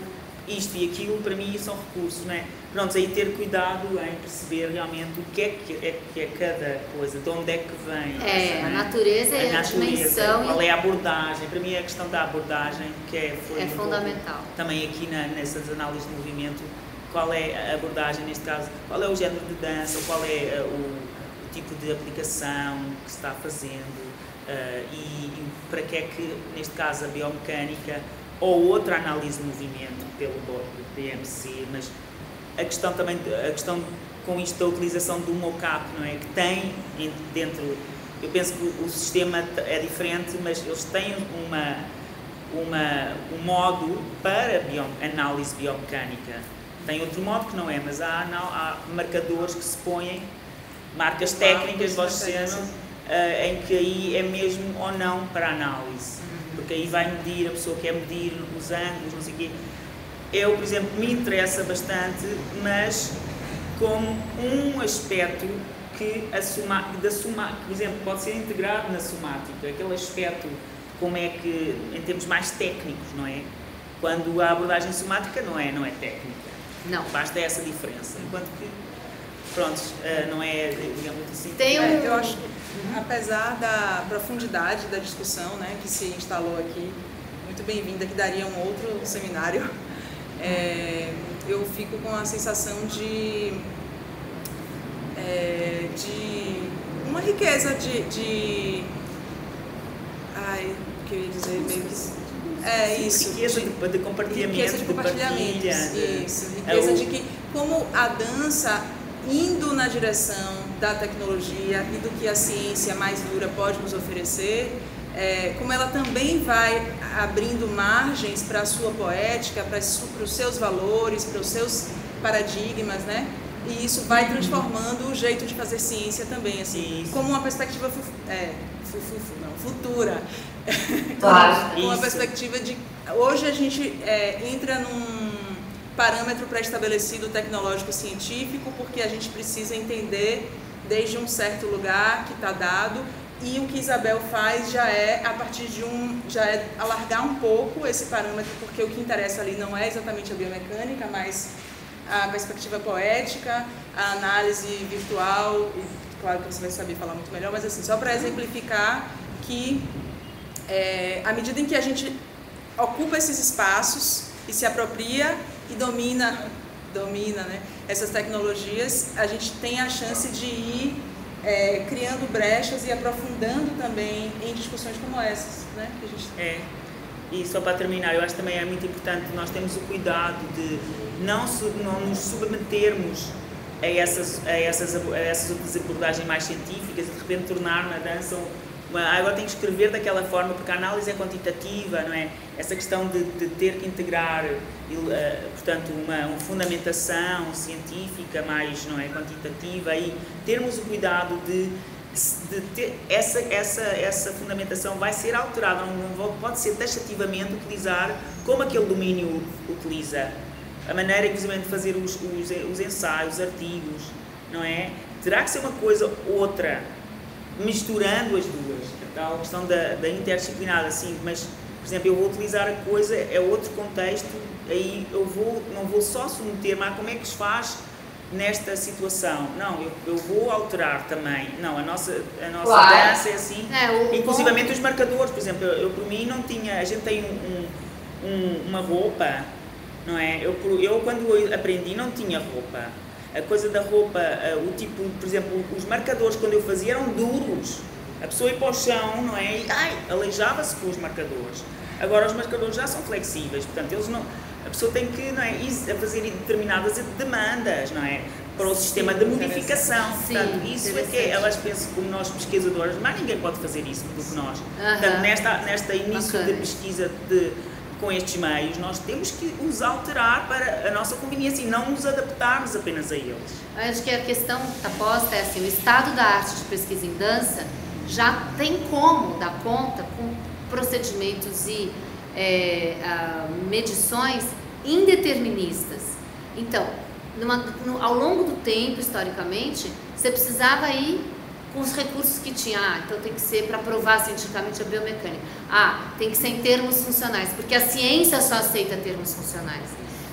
isto e aquilo, para mim são recursos, não é? Pronto, aí ter cuidado em perceber realmente o que é que é, que é cada coisa, de onde é que vem. é, essa, a é? natureza é a, natureza, dimensão qual é a abordagem. Para mim, a questão da abordagem que é, é um pouco fundamental. também aqui na, nessas análises de movimento, qual é a abordagem neste caso, qual é o género de dança, qual é uh, o, o tipo de aplicação que se está fazendo uh, e, e para que é que, neste caso, a biomecânica ou outra análise de movimento pelo BMC, mas a questão também, a questão com isto da utilização do mocap, não é? Que tem dentro, eu penso que o sistema é diferente, mas eles têm uma, uma, um modo para bio, análise biomecânica. Tem outro modo que não é, mas há, não, há marcadores que se põem, marcas técnicas, vocês uh, em que aí é mesmo ou não para análise. Porque aí vai medir, a pessoa quer medir os ângulos, não sei o quê. Eu, por exemplo, me interessa bastante, mas como um aspecto que a soma, da soma, por exemplo, pode ser integrado na somática, aquele aspecto como é que, em termos mais técnicos, não é? Quando a abordagem somática não é, não é técnica. Não. Basta essa diferença. Enquanto que, pronto, eh, não é, digamos assim. Tem um... É, eu acho que, apesar da profundidade da discussão né, que se instalou aqui, muito bem-vinda, que daria um outro seminário, é, eu fico com a sensação de, é, de uma riqueza de, de ai, que eu ia dizer meio que é isso. Riqueza de, de compartilhamento, riqueza de, compartilhamento, de partilha. Isso, riqueza é o... de que como a dança indo na direção da tecnologia e do que a ciência mais dura pode nos oferecer, é, como ela também vai abrindo margens para a sua poética, para, os seus valores, para os seus paradigmas, né? E isso vai transformando o jeito de fazer ciência também, assim, isso. como uma perspectiva é, não, futura. Claro. uma perspectiva de. Hoje a gente é, entra num parâmetro pré-estabelecido tecnológico científico, porque a gente precisa entender desde um certo lugar que está dado e o que Isabel faz já é a partir de um já é alargar um pouco esse parâmetro porque o que interessa ali não é exatamente a biomecânica mas a perspectiva poética a análise virtual e claro que você vai saber falar muito melhor mas assim só para exemplificar que é, à medida em que a gente ocupa esses espaços e se apropria e domina domina né, essas tecnologias a gente tem a chance de ir é, criando brechas e aprofundando também em discussões como essas, né? Que a gente... É. E só para terminar, eu acho também é muito importante nós termos o cuidado de não, não nos submetermos a essas, a essas, a essas abordagens mais científicas e de repente tornar na dança ah, agora tenho que escrever daquela forma porque a análise é quantitativa, não é? Essa questão de, de ter que integrar, uh, portanto, uma, uma, fundamentação científica mais, não é, quantitativa e termos o cuidado de, de ter essa, essa, essa fundamentação vai ser alterada, não pode ser taxativamente utilizar como aquele domínio utiliza, a maneira, inclusive, de fazer os, os, os ensaios, os artigos, não é? Terá que ser uma coisa outra misturando as duas. Então, a questão da, da interdisciplinar, assim, mas, por exemplo, eu vou utilizar a coisa, é outro contexto, aí eu vou, não vou só submeter, mas como é que se faz nesta situação? Não, eu, eu vou alterar também. Não, a nossa, a nossa claro. dança é assim. É, inclusivamente bom... os marcadores, por exemplo, eu, eu, por mim não tinha, a gente tem um, um, uma roupa, não é? Eu, eu quando eu aprendi não tinha roupa a coisa da roupa, o tipo, por exemplo, os marcadores quando eu fazia eram duros. A pessoa ia para o chão, não é? E ai, aleijava-se com os marcadores. Agora os marcadores já são flexíveis, portanto, eles não, a pessoa tem que não é, fazer determinadas demandas, não é? Para o sistema de modificação. Sim, portanto, isso é que elas pensam como nós pesquisadores, mas ninguém pode fazer isso do que nós. Uh -huh. Portanto, nesta, nesta início okay. de pesquisa de com estes meios, nós temos que os alterar para a nossa conveniência e não nos adaptarmos apenas a eles. Acho que a questão está posta é assim, o estado da arte de pesquisa em dança já tem como dar conta com procedimentos e é, medições indeterministas. Então, numa, no, ao longo do tempo, historicamente, você precisava ir com os recursos que tinha. Ah, então tem que ser para provar cientificamente a biomecânica. Ah, tem que ser em termos funcionais, porque a ciência só aceita termos funcionais.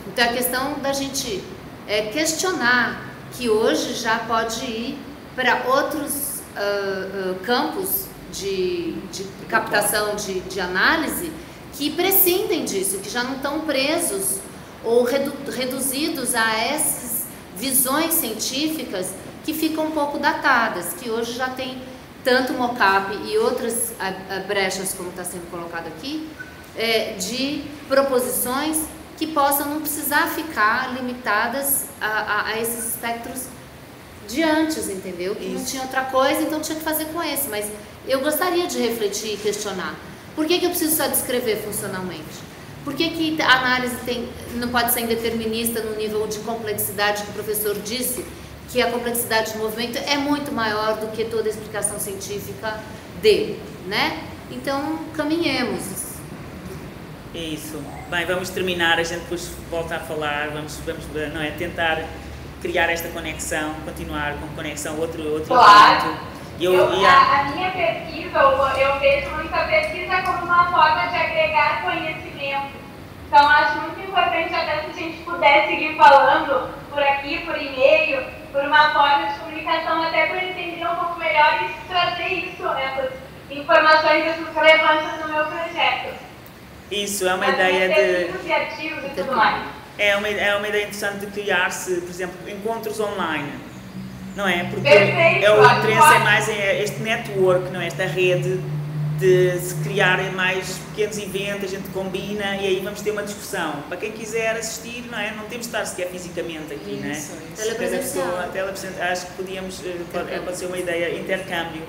Então é a questão da gente é, questionar que hoje já pode ir para outros uh, uh, campos de, de captação de, de análise que prescindem disso, que já não estão presos ou redu reduzidos a essas visões científicas que ficam um pouco datadas, que hoje já tem tanto mocap e outras a, a brechas, como está sendo colocado aqui, é, de proposições que possam não precisar ficar limitadas a, a, a esses espectros de antes, entendeu? Que não tinha outra coisa, então tinha que fazer com esse. Mas eu gostaria de refletir e questionar. Por que, que eu preciso só descrever funcionalmente? Por que, que a análise tem, não pode ser indeterminista no nível de complexidade que o professor disse? Que a complexidade de movimento é muito maior do que toda a explicação científica dele, né? Então, caminhemos. Isso. Bem, vamos terminar, a gente depois volta a falar, vamos, vamos não é, tentar criar esta conexão, continuar com conexão, outro, outro claro. Eu, eu, a, a, minha pesquisa, eu vejo muita pesquisa como uma forma de agregar conhecimento. Então, acho muito importante, até se a gente puder seguir falando por aqui, por e-mail, por uma forma de comunicação, até para entender um pouco melhor e trazer isso, essas informações, essas relevâncias no meu projeto. Isso, é uma Mas ideia de. E tudo mais. É uma, é uma ideia interessante de criar-se, por exemplo, encontros online. Não é? Porque Perfeito, é o interesse é mais é este network, não é? esta rede de se criarem mais pequenos eventos, a gente combina e aí vamos ter uma discussão. Para quem quiser assistir, não é? Não temos de estar sequer fisicamente aqui, isso, não é? Isso. Telepresencial. Telepresencial. Acho que podíamos, eh, pode, pode ser uma ideia, intercâmbio.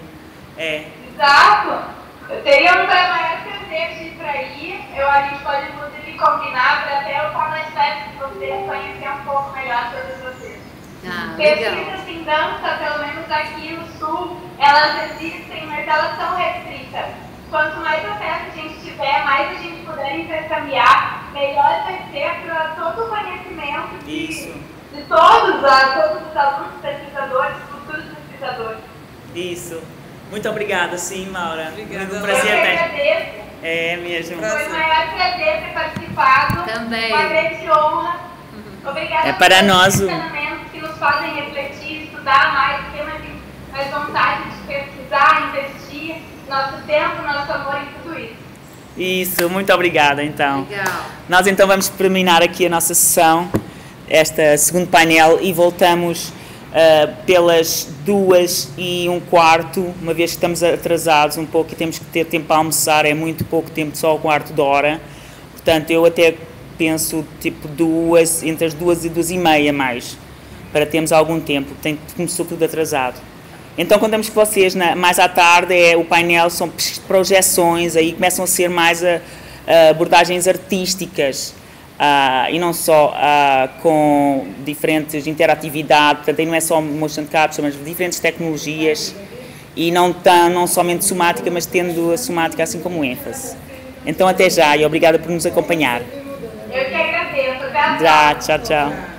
É. Exato. Eu teria um maior prazer de ir para aí. Eu, a gente pode, inclusive, combinar para até eu estar mais perto de vocês, conhecer um pouco melhor todos vocês. Ah, Pesquisas em dança, pelo menos aqui no sul, elas existem, mas elas são restritas. Quanto mais acesso a gente tiver, mais a gente puder intercambiar, melhor vai ser para todo o conhecimento de, de todos, a, todos os alunos, pesquisadores, futuros pesquisadores. Isso. Muito obrigada, sim, Maura. Obrigada. Um prazer Eu agradeço. É mesmo. Foi o maior prazer ter participado. Também. Uma grande honra. Obrigada É para nós o- que nos fazem refletir, estudar mais, ter mais, mais vontade de pesquisar, investir nosso tempo, nosso amor em tudo isso. Isso, muito obrigada, então. Legal. Nós então vamos terminar aqui a nossa sessão, este segundo painel, e voltamos uh, pelas duas e um quarto, uma vez que estamos atrasados um pouco e temos que ter tempo para almoçar, é muito pouco tempo, só um quarto de hora. Portanto, eu até penso tipo duas, entre as duas e duas e meia mais, para termos algum tempo, tem, começou tudo atrasado. Então contamos com vocês, na, mais à tarde é, o painel são projeções, aí começam a ser mais a, a abordagens artísticas, ah, e não só ah, com diferentes interatividade, portanto aí não é só motion capture, mas diferentes tecnologias, e não, tão, não somente somática, mas tendo a somática assim como ênfase. Então até já e obrigada por nos acompanhar. Eu que agradeço. A Já, tchau, tchau.